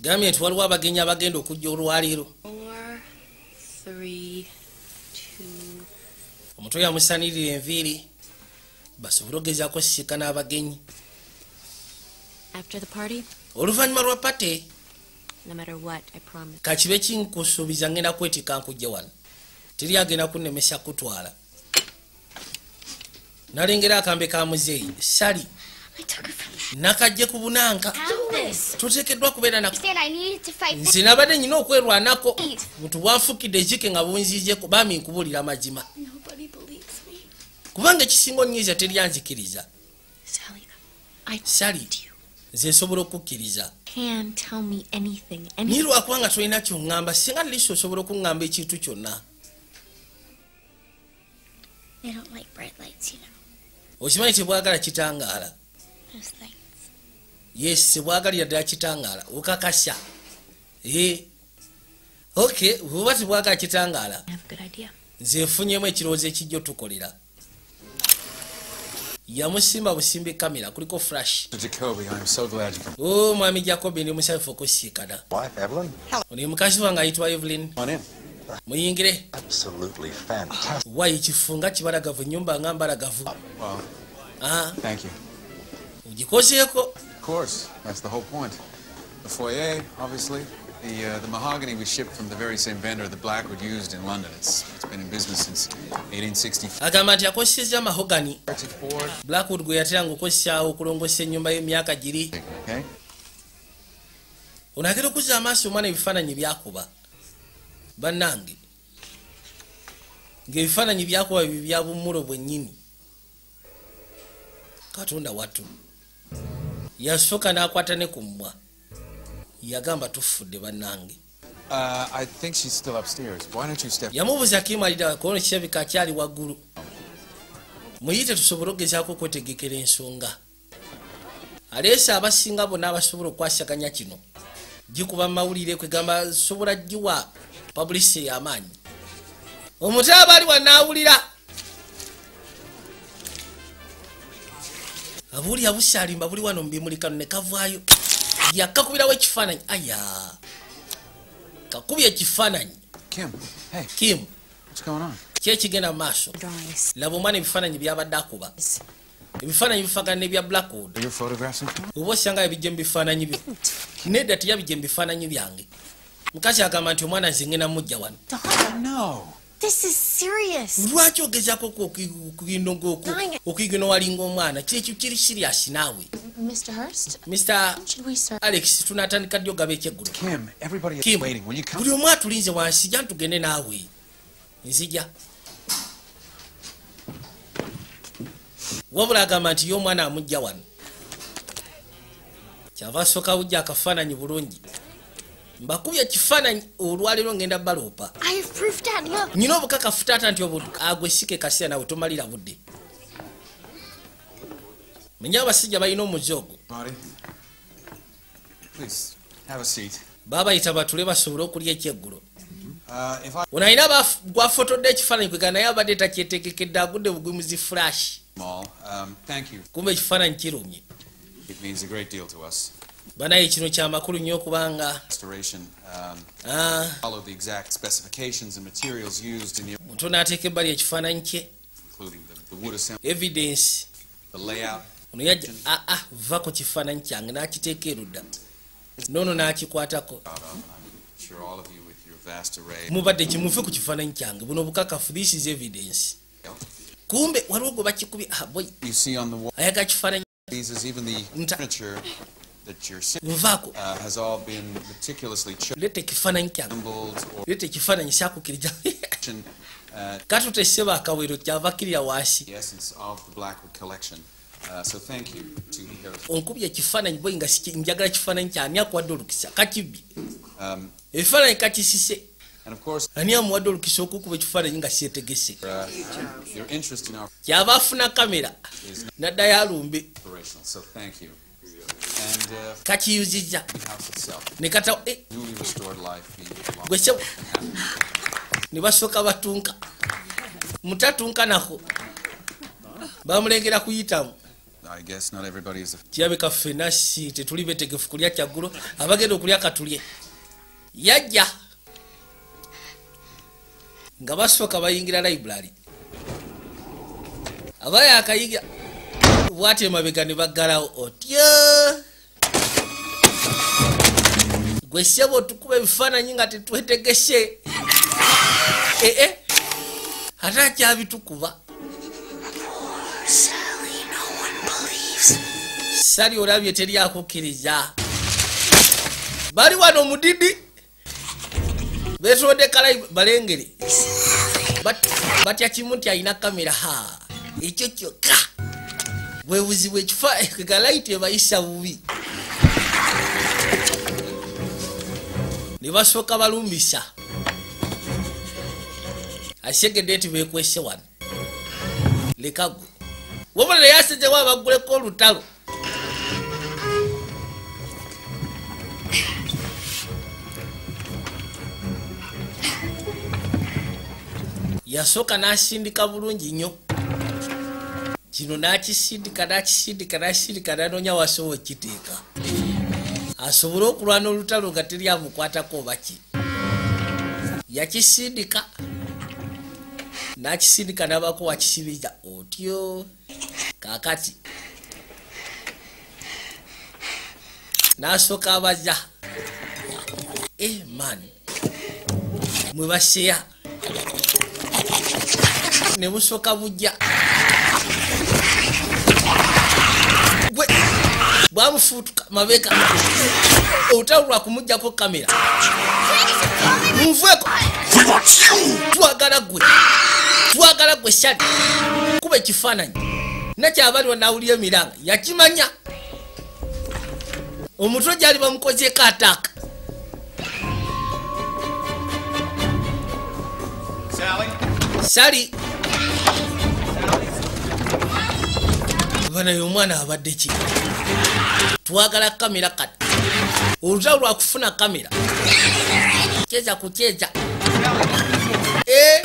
Gambye nti waliwo abagenyi abagenda okujja olwaleero omuto yamusanirira enviiri. Basobole ogezaako sisinkana abagenyi After the party, oluvannyuma lwa pate no matter what, I promise. kakibe kinkusuubiza ngenda kwetika nkujja wano. Teri agenda kunnemesa kutwala. Nalengera akambe ka muzeeyi. Sali. Nakajje ku bunanka. Tuteekeddwa kubeera nako nze nabadde nyina okwerwanako. Butu bwanfukidde ekike nga bunziizeeko bami nkubuulira mazima Nobody believes me. Kubanga ekisinga onnyiza teryanzikiriza sali nze nsobola okukkiriza. Can tell me anything. naye anything. lwakubanga tolina kyoŋŋamba singa lisi osobola okuŋŋamba ekintu kyonna. Okimanyi tebwagala kitangaala? Yes tebwagalira ddala kitangaala. Okakasya e ok bweba tebwagala kitangaala nze nfunyemu ekirowoozo ekijja otukolera yamusimba busimbi kamera kuliko flash. O mwami jacobi ndi musanyufu okusiikana ono mukazi wange ayitibwa evelyn. Muyingire. Absolutely fantastic. wayi kifunga kibalagavu nyumba nga mbalagavu Well, Ah, thank you. ogikozeeko Of course, that's the whole point. The foyer, obviously. The, uh, the mahogany we shipped from the very same vendor that Blackwood used in London. It's, it's been in business since 1864. agamba nti akozeseza mahogani blackwood gwe yateranga okozesaawo okulongosa ennyumba y'emyaka giri. Okay? ono agenda okuzza amaaso omwana ebifaananyi byakuba. Bannange ng'ebifaananyi byakuba byo bya bumulo bwennyini. Katonda wattu. Yasooka n'akwata ne ku mmwa yagamba tufudde bannange. Uh, I think she's still upstairs. Why don't you step... yamubuuza kimalira kono kirabika akyali waggulu. Muyite tusobole okugezaako okwetegekera ensonga. Aleese abasinga bonna abasobola okwasaganya kino. Gikuba mawulire kwegamba sobola giwa pabulisi ey'amaanyi omutaaba ali wanaawulira. Abuulira busaalimba buli wano mubimulikano ne kavaayo yakakubirawo ekifaananyi. Aya. Kakubye ekifaananyi. Kim, hey, kim? What's going on? kyekigenda mu maaso? Laba omwana ebifaananyi byabadde akuba. Ebifaananyi bifagana nebya blackwood. Oba osanga ebijja mu bifaananyi byo? Nedda tiyabijja mu bifaananyi byange. Mukazi agamba nti omwana nze ngenda mujja wano. No. This is serious. lwaki ogezaako okuyigino walinga omwana kyekyo kiri sirias naawe Mr. Hurst? mr Should we start? alex tunatandika ddi ogaba ekyeggulo Kim, everybody is Kim, waiting. Will you come? buli omu atulinze wansi jja ntugende naawe nzija wabula agamba nti ye omwana amujja wano kyava asooka wujja akafaananyi bulungi mbakubye ekifaananyi olwaleero ngenda baloopa nyina obukakafu taata nti obu- agwe sika ekasiya nawe tomalira budde. Menya abasajja balina omuze ogwo. Body. Please, have a seat. baabayita batule basobole okulya ekyeggulo. Uh, if I... ono alina gwafotodde ekifaananyi kwega naye abadde takyetegekedde agudde flash. Small, um, thank you. kumba ekifaananyi kirumye Banaye kino kyamakulu nnyo okubanga um, Ah. muntu n'ateeka ebbali ekifaananyi kye layout. ono yajja aa va ku kifaananyi kyange n'akiteeka erudda noono n'akikwatako array. mubadde kimuve ku kifaananyi kyange buno bukakafu this is evidence kumbe waliwo gwe bakikubye ah, boy You see on the wall, ayaga kifaananyi nvaako uh, leeta ekifaananyi kyange leeta ekifaananyi kyakukiriza uh, katuteseba akawero kyava kirira wansi. Uh, onkubye ekifaananyi boyi nga njagala kifaananyi kyani akuwadde olukisa? Kakibbi Um, ebifaananyi kakisise ani amuwadde olukisa okukuba ekifaananyi nga kyetegese kyava afuna kamera naddayo alumbe And uh, ne kata eh, newly restored life be long. gwe se ne basooka batunka. Mutatunka nako bamulengera kuyitamu. I guess not everybody is a kirabika ffenna si tetuli betegefu kulya kyaggulo abagenda okulya katulye. Yajja. Nga basooka bayingira library. Abaya akayiga bwati emabega ne baggalawo otyo gwe ssebo otukuba ebifaananyi nga tetwetegese ee ate akyabitukuba sali olabye teryakukkiriza bali wano mudidi betodde kalai balengere. Bat- batya kimu nti alina kamera. Ha ekyo kyokka. Bwebuzibu ekifa galaiti ebayisa bubi ne basooka balumbisa. Asyegedde nti bekwese wano leka gwe wabula neyasezewo abagguleko olutalo. Yasooka n'asindika bulungi nnyo. Kino n'akisindika n'akisindika n'akisindika n'anoonya wasobola okiteeka asobole okulwana olutalo nga teri amukwatako oba ki? Yakisindika. N'akisindika n'abako wakisibiriza otyo. Kakati n'asooka abaza e man. Mwe baseya ne busooka bujja bwamufuutuka mabega olutalo lwa kumugjako kamera. Munveeko twagala gwe. Twagala gwe shali kuba ekifaananyi. Nakyabaliwa nawulira emiranga yakimanya. Omutwe gyali bamukozeeko ataaka sali banaye omwana abadde ki twagala kamera kati. Olutalo lwakufuna kamera kyeza kukyeza Eh,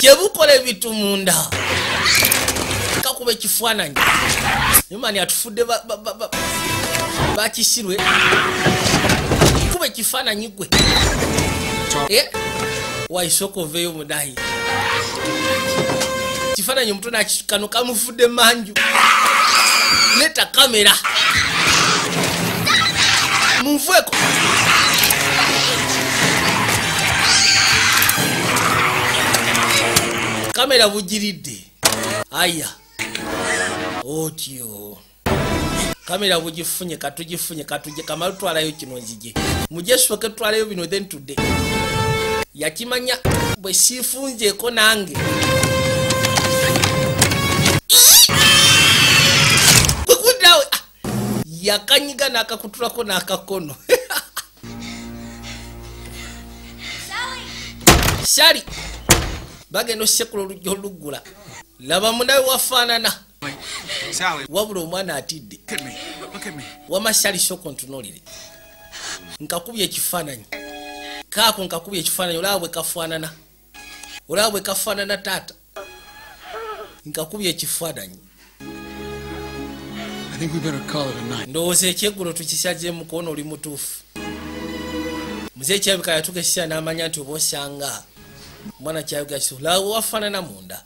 kyebukola ebitu munda. Kakuba ekifaananyi. Imani atufudde ba- ba- ba- ba- bakisirwe. Kuba ekifaananyi gwe. Eh, waisooka oveeyo mudayi kifaananyi omuto nakikano kamufudde manju neta kamera. Munveeko kamera bugiridde. Aya. Otyo. Kamera bugifunye katugifunye katuje kamala tutwalayo kino nzije mujesooke tutwalayo bino then tudde yakimanya bwe siifunzeeko nange yakanyiga nakakutulako n'akakono. Sali bagenda osekula olujja oluggula. Laba munawe wafaanana. Wabula omwana atidde. Wamasali sooka ontunuulire nkakubya ekifaananyi. Kaako nkakubya ekifaananyi olaba bwe kafaanana. Olaba bwe kafaanana taata. Nkakubya ekifaananyi ndowooza ekyeggulo tukisazeemu kuona oli mutuufu. Muze ekyabika yatuka ekiseera n'amanya nti oba osanga omwana kyayogera kiti olaba wafaanana munda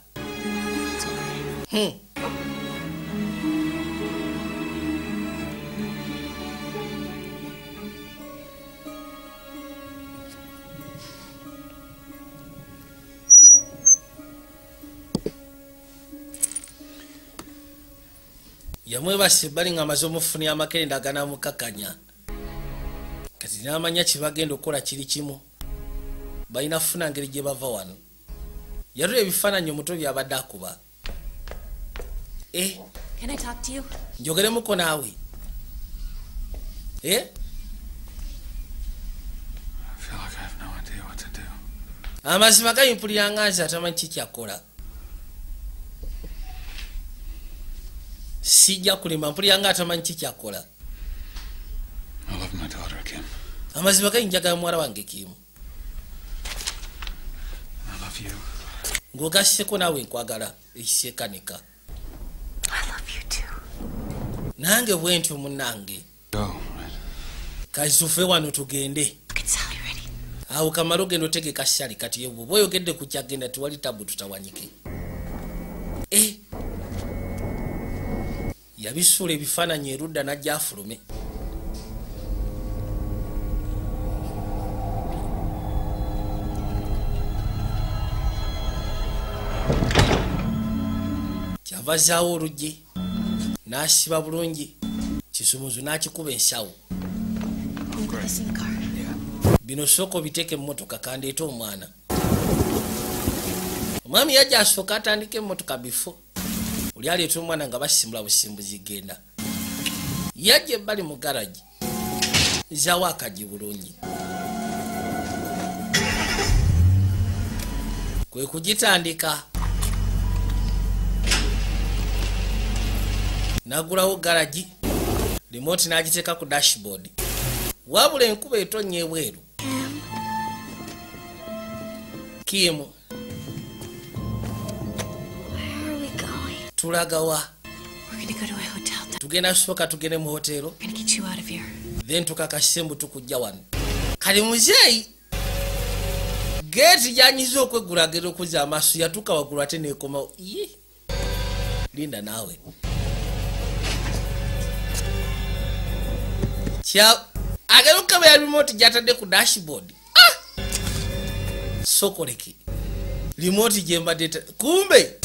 yamwebasa ebbali nga amaze omufunira amakerenda aganamukakanya kati namanya kyebagenda okukola kiri kimu. Balina kufuna ngeri gye bava wano. Yatula ebifaananyi omuto byabadde akuba. E Can I talk to you? njogeremuko naawe. E? Amazima gayimpuliranga nti atamanyi kikyakola sijja kulima mpuliranga atamanyi kikyakola I love my daughter, Kim. amazima gayinjagala muwala wange kimu I love you. ng'ogasseko naawe nkwagala ekisekanika nange bwe ntyo munnange Go. kazitufe wano tugende awo kamala ogenda otegeka sali kati yewe bwe oyogedde ku kyagenda tewali tabu tutawanyike Eh. Yabisuula ebifaananyi erudda najja afulume. Kyava zaawo oluggi n'asiba bulungi kisumuzu n'akikuba ensawo. Bino sooka obiteeka emmotoka kandeeta omwana. Omwami yajja asooka atandika emmotoka bifo oli aleeta omwana nga basimbula busimbuzi genda. Yajja ebbali mu garagi zaawo akaji bulungi kwe kugitandika. Nagulawo garagi rimoti n'agiteeka ku dashboard. Wabula enkuba etonnya ebweru. Kimu We're tugenda sooka tugende mu hotero gonna get you out of here. then tukakasise mbu tukujja wano. Kali muzeeyi geeti gyanyiza okweggula agenda okuzza amaaso yatuuka waggulu ate nekomawo. Ye linda naawe. Kya agenda okukabaya rimoti gyatadde ku dashboard. Ah! sokoleki rimoti gyembadde ta- kumbe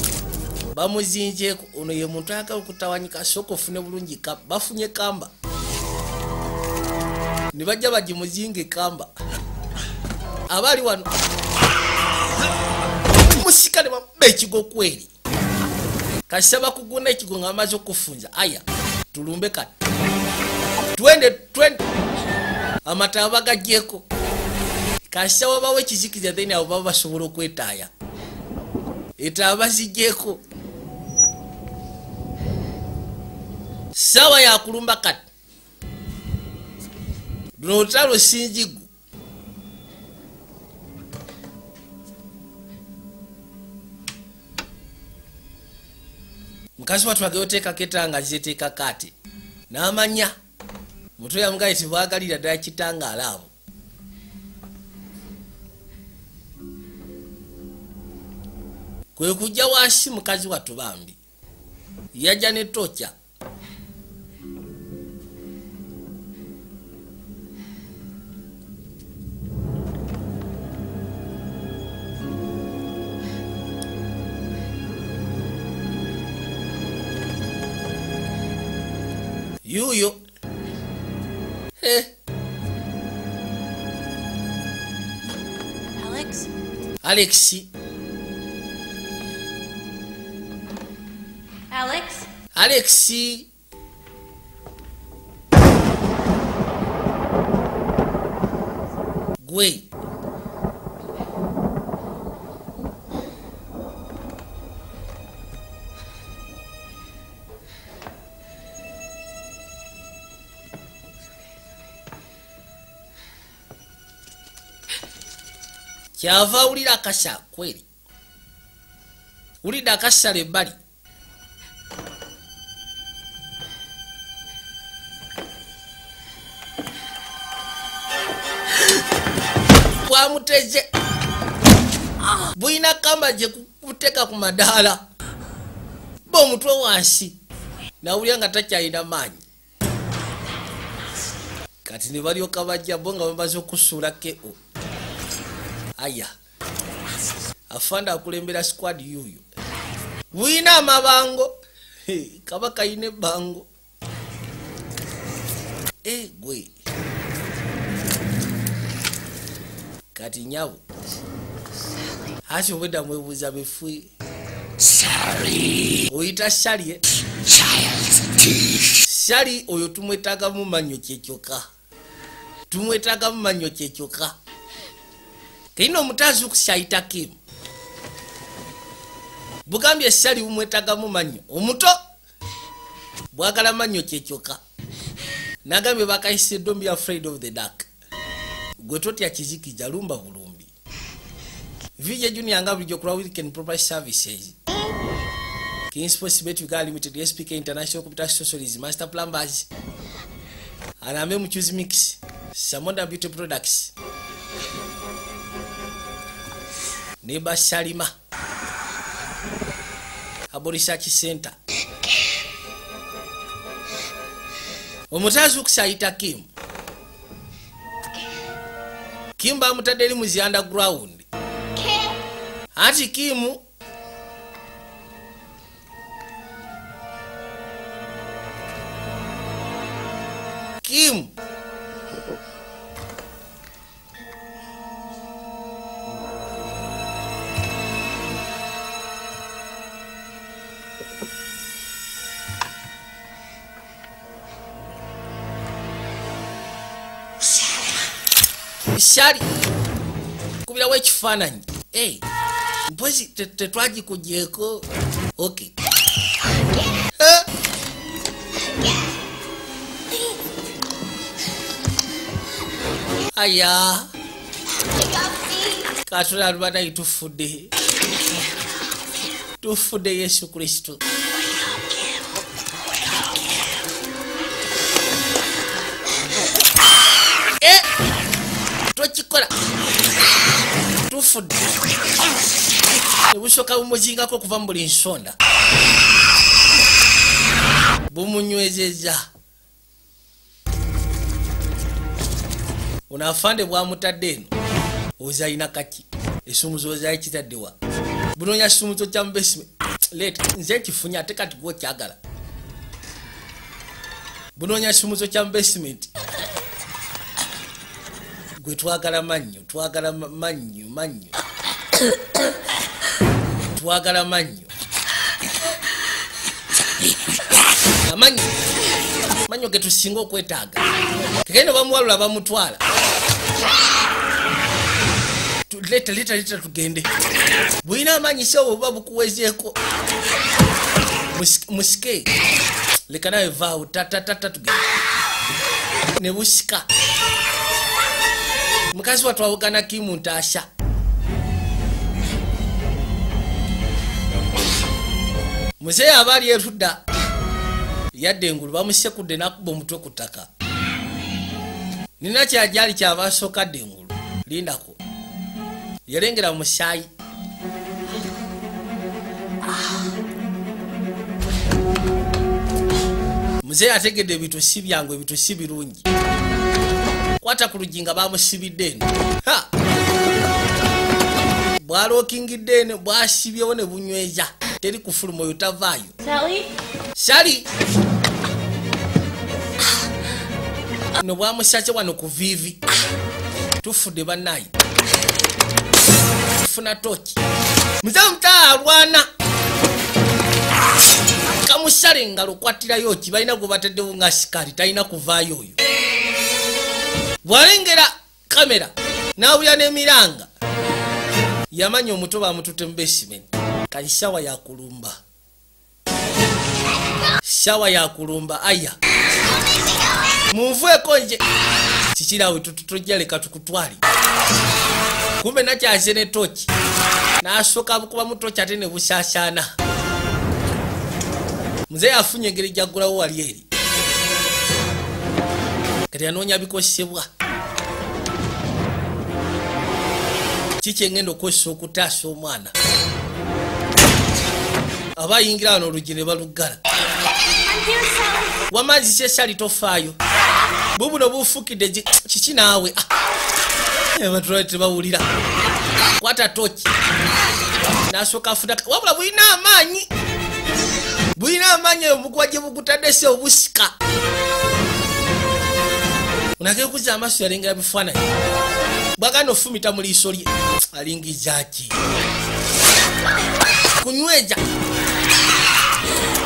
bamuzinjeeko ono ye muntu ayagala okutawanyika sooka ofune bulungi ka- bafunye kamba. Ne bajja bagimuzinga ekamba. Aba ali wano musika ne bamuba ekigo kweri kasaba kugunda ekigo nga bamaze okufunza aya tulumbe kati. Twende twende. Amataba bagagyeko kasita wabawo ekizikiza then abo baba basobola okwetaaya. Etaba bazigyeko saawa yakulumba kati. Luno olutalo sinjigu mukazi watwage oteekako etanga ziteekako ati n'amanya. Mutwe yamugaye tebwagalira ddala kitangaala abo kwe kujja wansi mukazi wattu bambi? Yajja ne toca yuyo Eh, Alex? alexi Alex? alexi gwe kyava awulira akasa kweri? Wulidde akasala ebbali bwamuteze bulina kamba gye kuteeka ku madaala. Ba omutwe wansi. Nawulira nga takyalina maanyi. Kati ne balyoka bajja bo nga bamaze okusuula ko aya. Afanda akulembera squad yuyo. Buyina amabango He, kaba kayina ebbango e gwe. Kati nyabo ati obwedda mwebuuza befwe oyita sali sali oyo tumwetagamu mannyo kyekyoka. Tumwetagamu mannyo kyekyoka kayina omutaazi okusyayita kimu bugambye sali bumwetagamu mannyo. Omuto? Bwagala mannyo kyekyoka nagambye bakayise don't be afraid of the dark. Gwe totya kizikija lumba bulumbi. Vije junior nga bulijjo kulwa weekend property services. Kinsports bet uganda limited spk international computer accessories master plumbers. Anambe muchuzi mix samonda beauty products ne basalima. Abo research center omutaazi okusayita kim. Kim bamutadde eri muzi underground anti kimu kim shali ekifaananyi Hey, mpozi te- tetwagikugyeko okay aya. Katonda alubanayi tufudde tufudde yesu kristo tokikola. Tufudde. Nebusooka bumuzingako okuva mu buli nsonda. Bumunywezeza ono afande bwamutadde eno oza alina kaki? Esumuzo ozayo kitaddewa bunonya kisumuzo kya mubesime leeta nze nkifunye ate kati gwe okyagala. Bunonya kisumuzo kya mubesimenti gwe twagala mannyo twagala ma- mannyo mannyo. Twagala mannyo. Amannyo mannyo ge tusinga okwetaaga. Kegende bamuwalula bamutwala. Leeta leeta leeta tugende. Bwina amaanyi se oba bukuwezeeko. Musik- musike. Leka nawe vaawo tatatata tugende. Ne busika mukazi watwawugana kimu ntaasha muzeeyi aba ali erudda yadde engulu bamusekudde nakuba omutwe ku ttaka. Nina kyajali kyabasookadde engulu lindako yalengera mu musaayi muzeeyi ategedde ebintu si byangu ebintu si birungi kwata ku lugi nga bamusibidde eno bwalookingidde eno bwasibyewo ne bunyweza. Teri kufuluma oyo tavaayo sali no bwamusake wano ku viivi tufudde bannayi tufuna toki muze omutaa alwana kamusale engalo kwatirayo ki? Balina gwe bataddewo nga sikaali talina kuvaayo oyo bwalengera kamera. Nawulira n'emiranga yamanya omuto bamutute mu basement. Kali sawa yakulumba sawa yakulumba aya. Munvueko nje. Kikirawe tojja leka tukutwali kumbe nakyase ne toki nasooka bukuba mu toki ate ne busaasaana muzeeyi afunye engeri jaggulawo wali eri kati anoonya bikosebwa kiki engenda okukozesa okutaasa omwana? Aba ayingira wano oluggi ne baluggala. Wamazzi kyesali tofaayo bubuno bufukidde kiki naawe? Ah, batulabe tebawulira. Kwata toki nasooka afuna wabula bulina amaanyi. Bulina amaanyi eyo omuguwa gye bugutaddese obusika onagekuza amaaso yalengera bifaananyi bwaganda ofumita mu liiso lye. Alingizaki kunyweza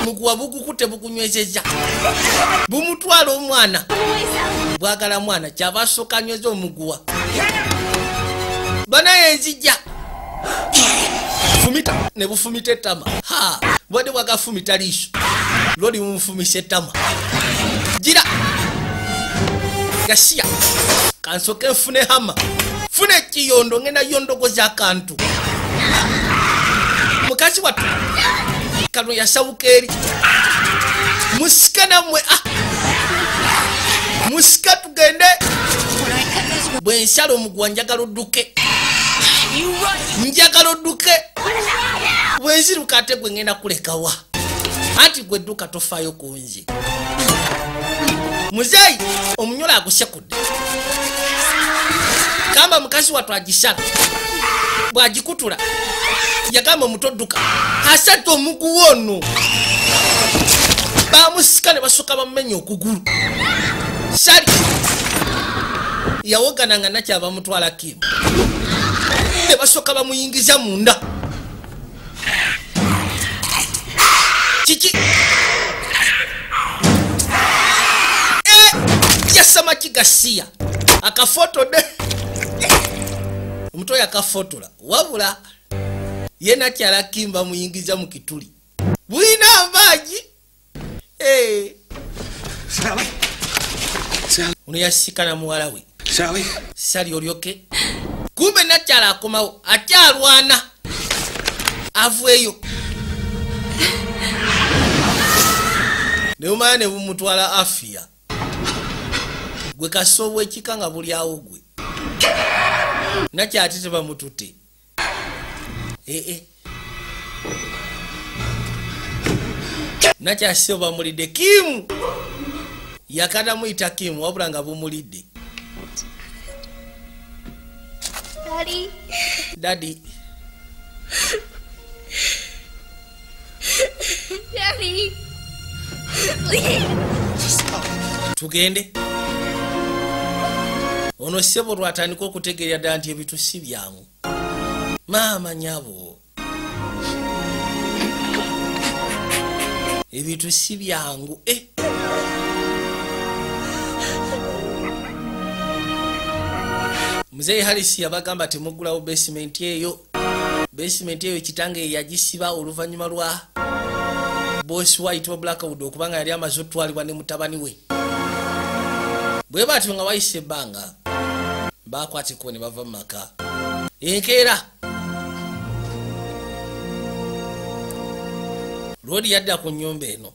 muguwa bugukute bukunywezeza bumutwala omwana. Bwagala mwana kyava asooka anyweza omuguwa. Banaye enzija. Fumita. Ne bufumita ettama. Ha bwadde bwagafumita liiso. Lwoli bumufumisa ettama. Gira gasiya kansoke nfune hama funa ekiyondo ngenda yondogoza akantu mukazi wattu kano yasawuka eri. Musika nammwe ah. musika tugende. Bwe nsala omuguwa njagala odduke. Njagala odduke. Bwe nziruka ate gwe ngenda kulekawa. Anti gwe dduka tofaayo ku nze muzeeyi omunyola agusekudde kamba mukazi wattu agisala bwagikutula yagamba omutodduka asajja omuguwa ono bamusika ne basooka bamumenya okugulu. Sali yawogana nga nakyaba mutwala kimu ne basooka bamuyingiza munda. Kiki yasamaki gasiya akafotode omutwe yakafotola wabula ye nakyala kimba muyingiza mu kituli. Bulina amaanyi Eh. ono yasikana muwala we. Sali olyoke. Kumbe nakyala akomawo akyalwana. Aveeyo neumala ne bumutwala afiya gwe kasoobwa ekika nga buli awo gwe nakyate tebamututte ee nakyasi obamulidde kimu yakana muyita kimu wabula nga bumulidde Daddy. dadi Daddy. Please. tugende ono ssebo lwatandika okutegeera ddala nti ebintu si byangu maama nyabo. Ebintu si byangu e. Muzeeyi harisi yabagamba temugulawo besimenti eyo. Besimenti eyo kitange ye yagisiba oluvannyuma lwa bosi wayitibwa blackwood okubanga yali amaze otwalibwa ne mutabani we. Bwe batyo nga wayise ebbanga bakwatikubo ne bava mu maka. Enkeera. Lwodi yadda ku nyumba eno.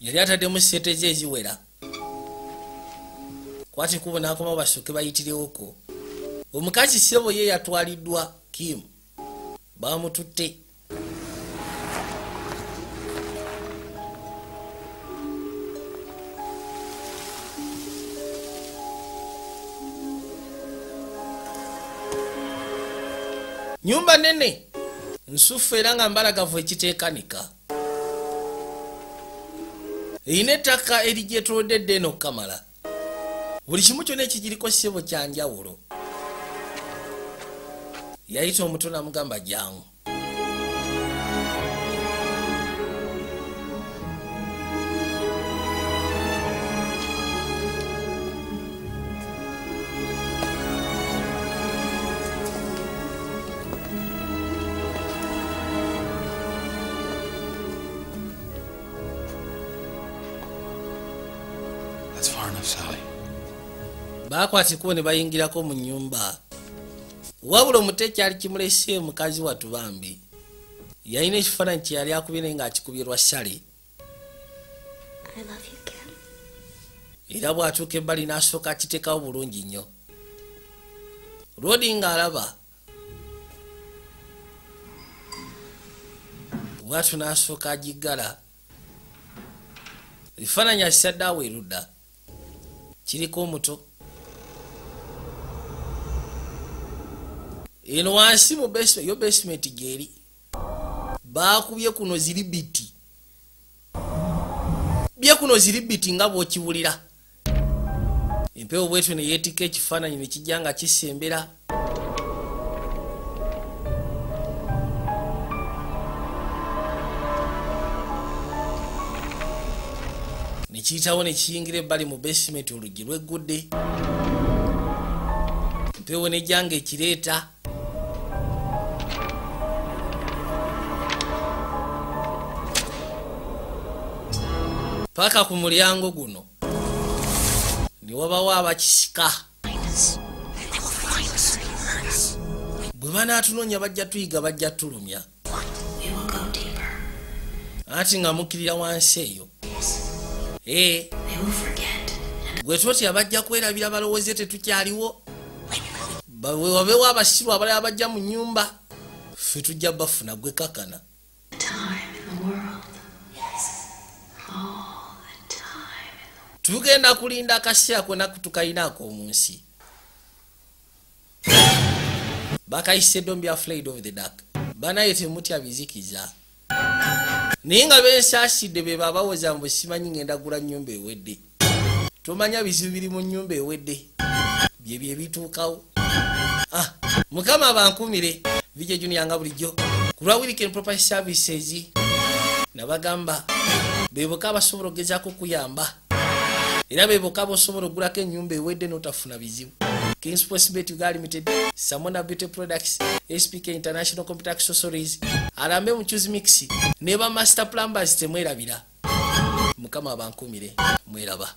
Yali ataddemu sente ze eziwera. Kwatikubo n'akomawo basooke bayitirewoko omukazi sebo ye yatwaliddwa kimu bamututte nyumba nene. Nsufu era nga mbalagavu ekiteekanika erina ettaka erigyetolodde edde eno kamala buli kimu kyonna ekigiriko ssebo kyanjawulo yayita omuto namugamba jangu Enough, Sally. bakwatikubo ne bayingirako mu nyumba wabula omuto ekyali kimulese mukazi wattu bambi yalina ekifaananyi kye yali akubye naye ng'akikubye lwa sale I love you, Ken. era bw'atuuka ebbali n'asooka akiteekawo bulungi nnyo. Lodi ng'alaba. Bw'atyo n'asooka agiggala. Ebifaananyi asisadde awo erudda kiriko omuto. Eno wansi mu basement yo basement gyeri bakubye kuno ziribiti bye kuno ziribiti nga bw'okiwulira. Empewo bwetyo ne yeetika ekifaananyi ne kijja nga kisembera ne kiyitawo ne kiyingira ebbali mu basement oluggi lweggudde empewo nejja nga ekireeta. Paka ku mulyango guno ne wabawo abakisika. Bwe banaatunoonya bajja tuyiga bajja tulumya. Anti nga mukkirira wansi eyo gwe totya bajja kwerabira balowooze tetukyaliwo Ba- we wabeewo abasiru abalala bajja mu nyumba ffe tujja bafuna gwe kakana. Tugenda kulinda akaseera kwena tukayinaako mu nsi. Bakayise don't be afraid of the dark. Banaye temutya bizikiza naye nga bensaasidde be babawoza mbu simanyi ngenda gula nyumba ewedde. Tomanya bizibu biri mu nyumba ewedde. Bye bye bituukawo. Ah, mukama bankumire vije juniyanga bulijjo. Ku lwa weekend property services nabagamba beboka abasobola okugezaako kuyamba era beboka bosobola ogulako enyumba ewedde notafuna bizibu. Kingsportsbet uga limited samona beauty products spk international computer accessories alambe muchuzi mix ne ba master plumbers temwerabira. Mukama bankumire mweraba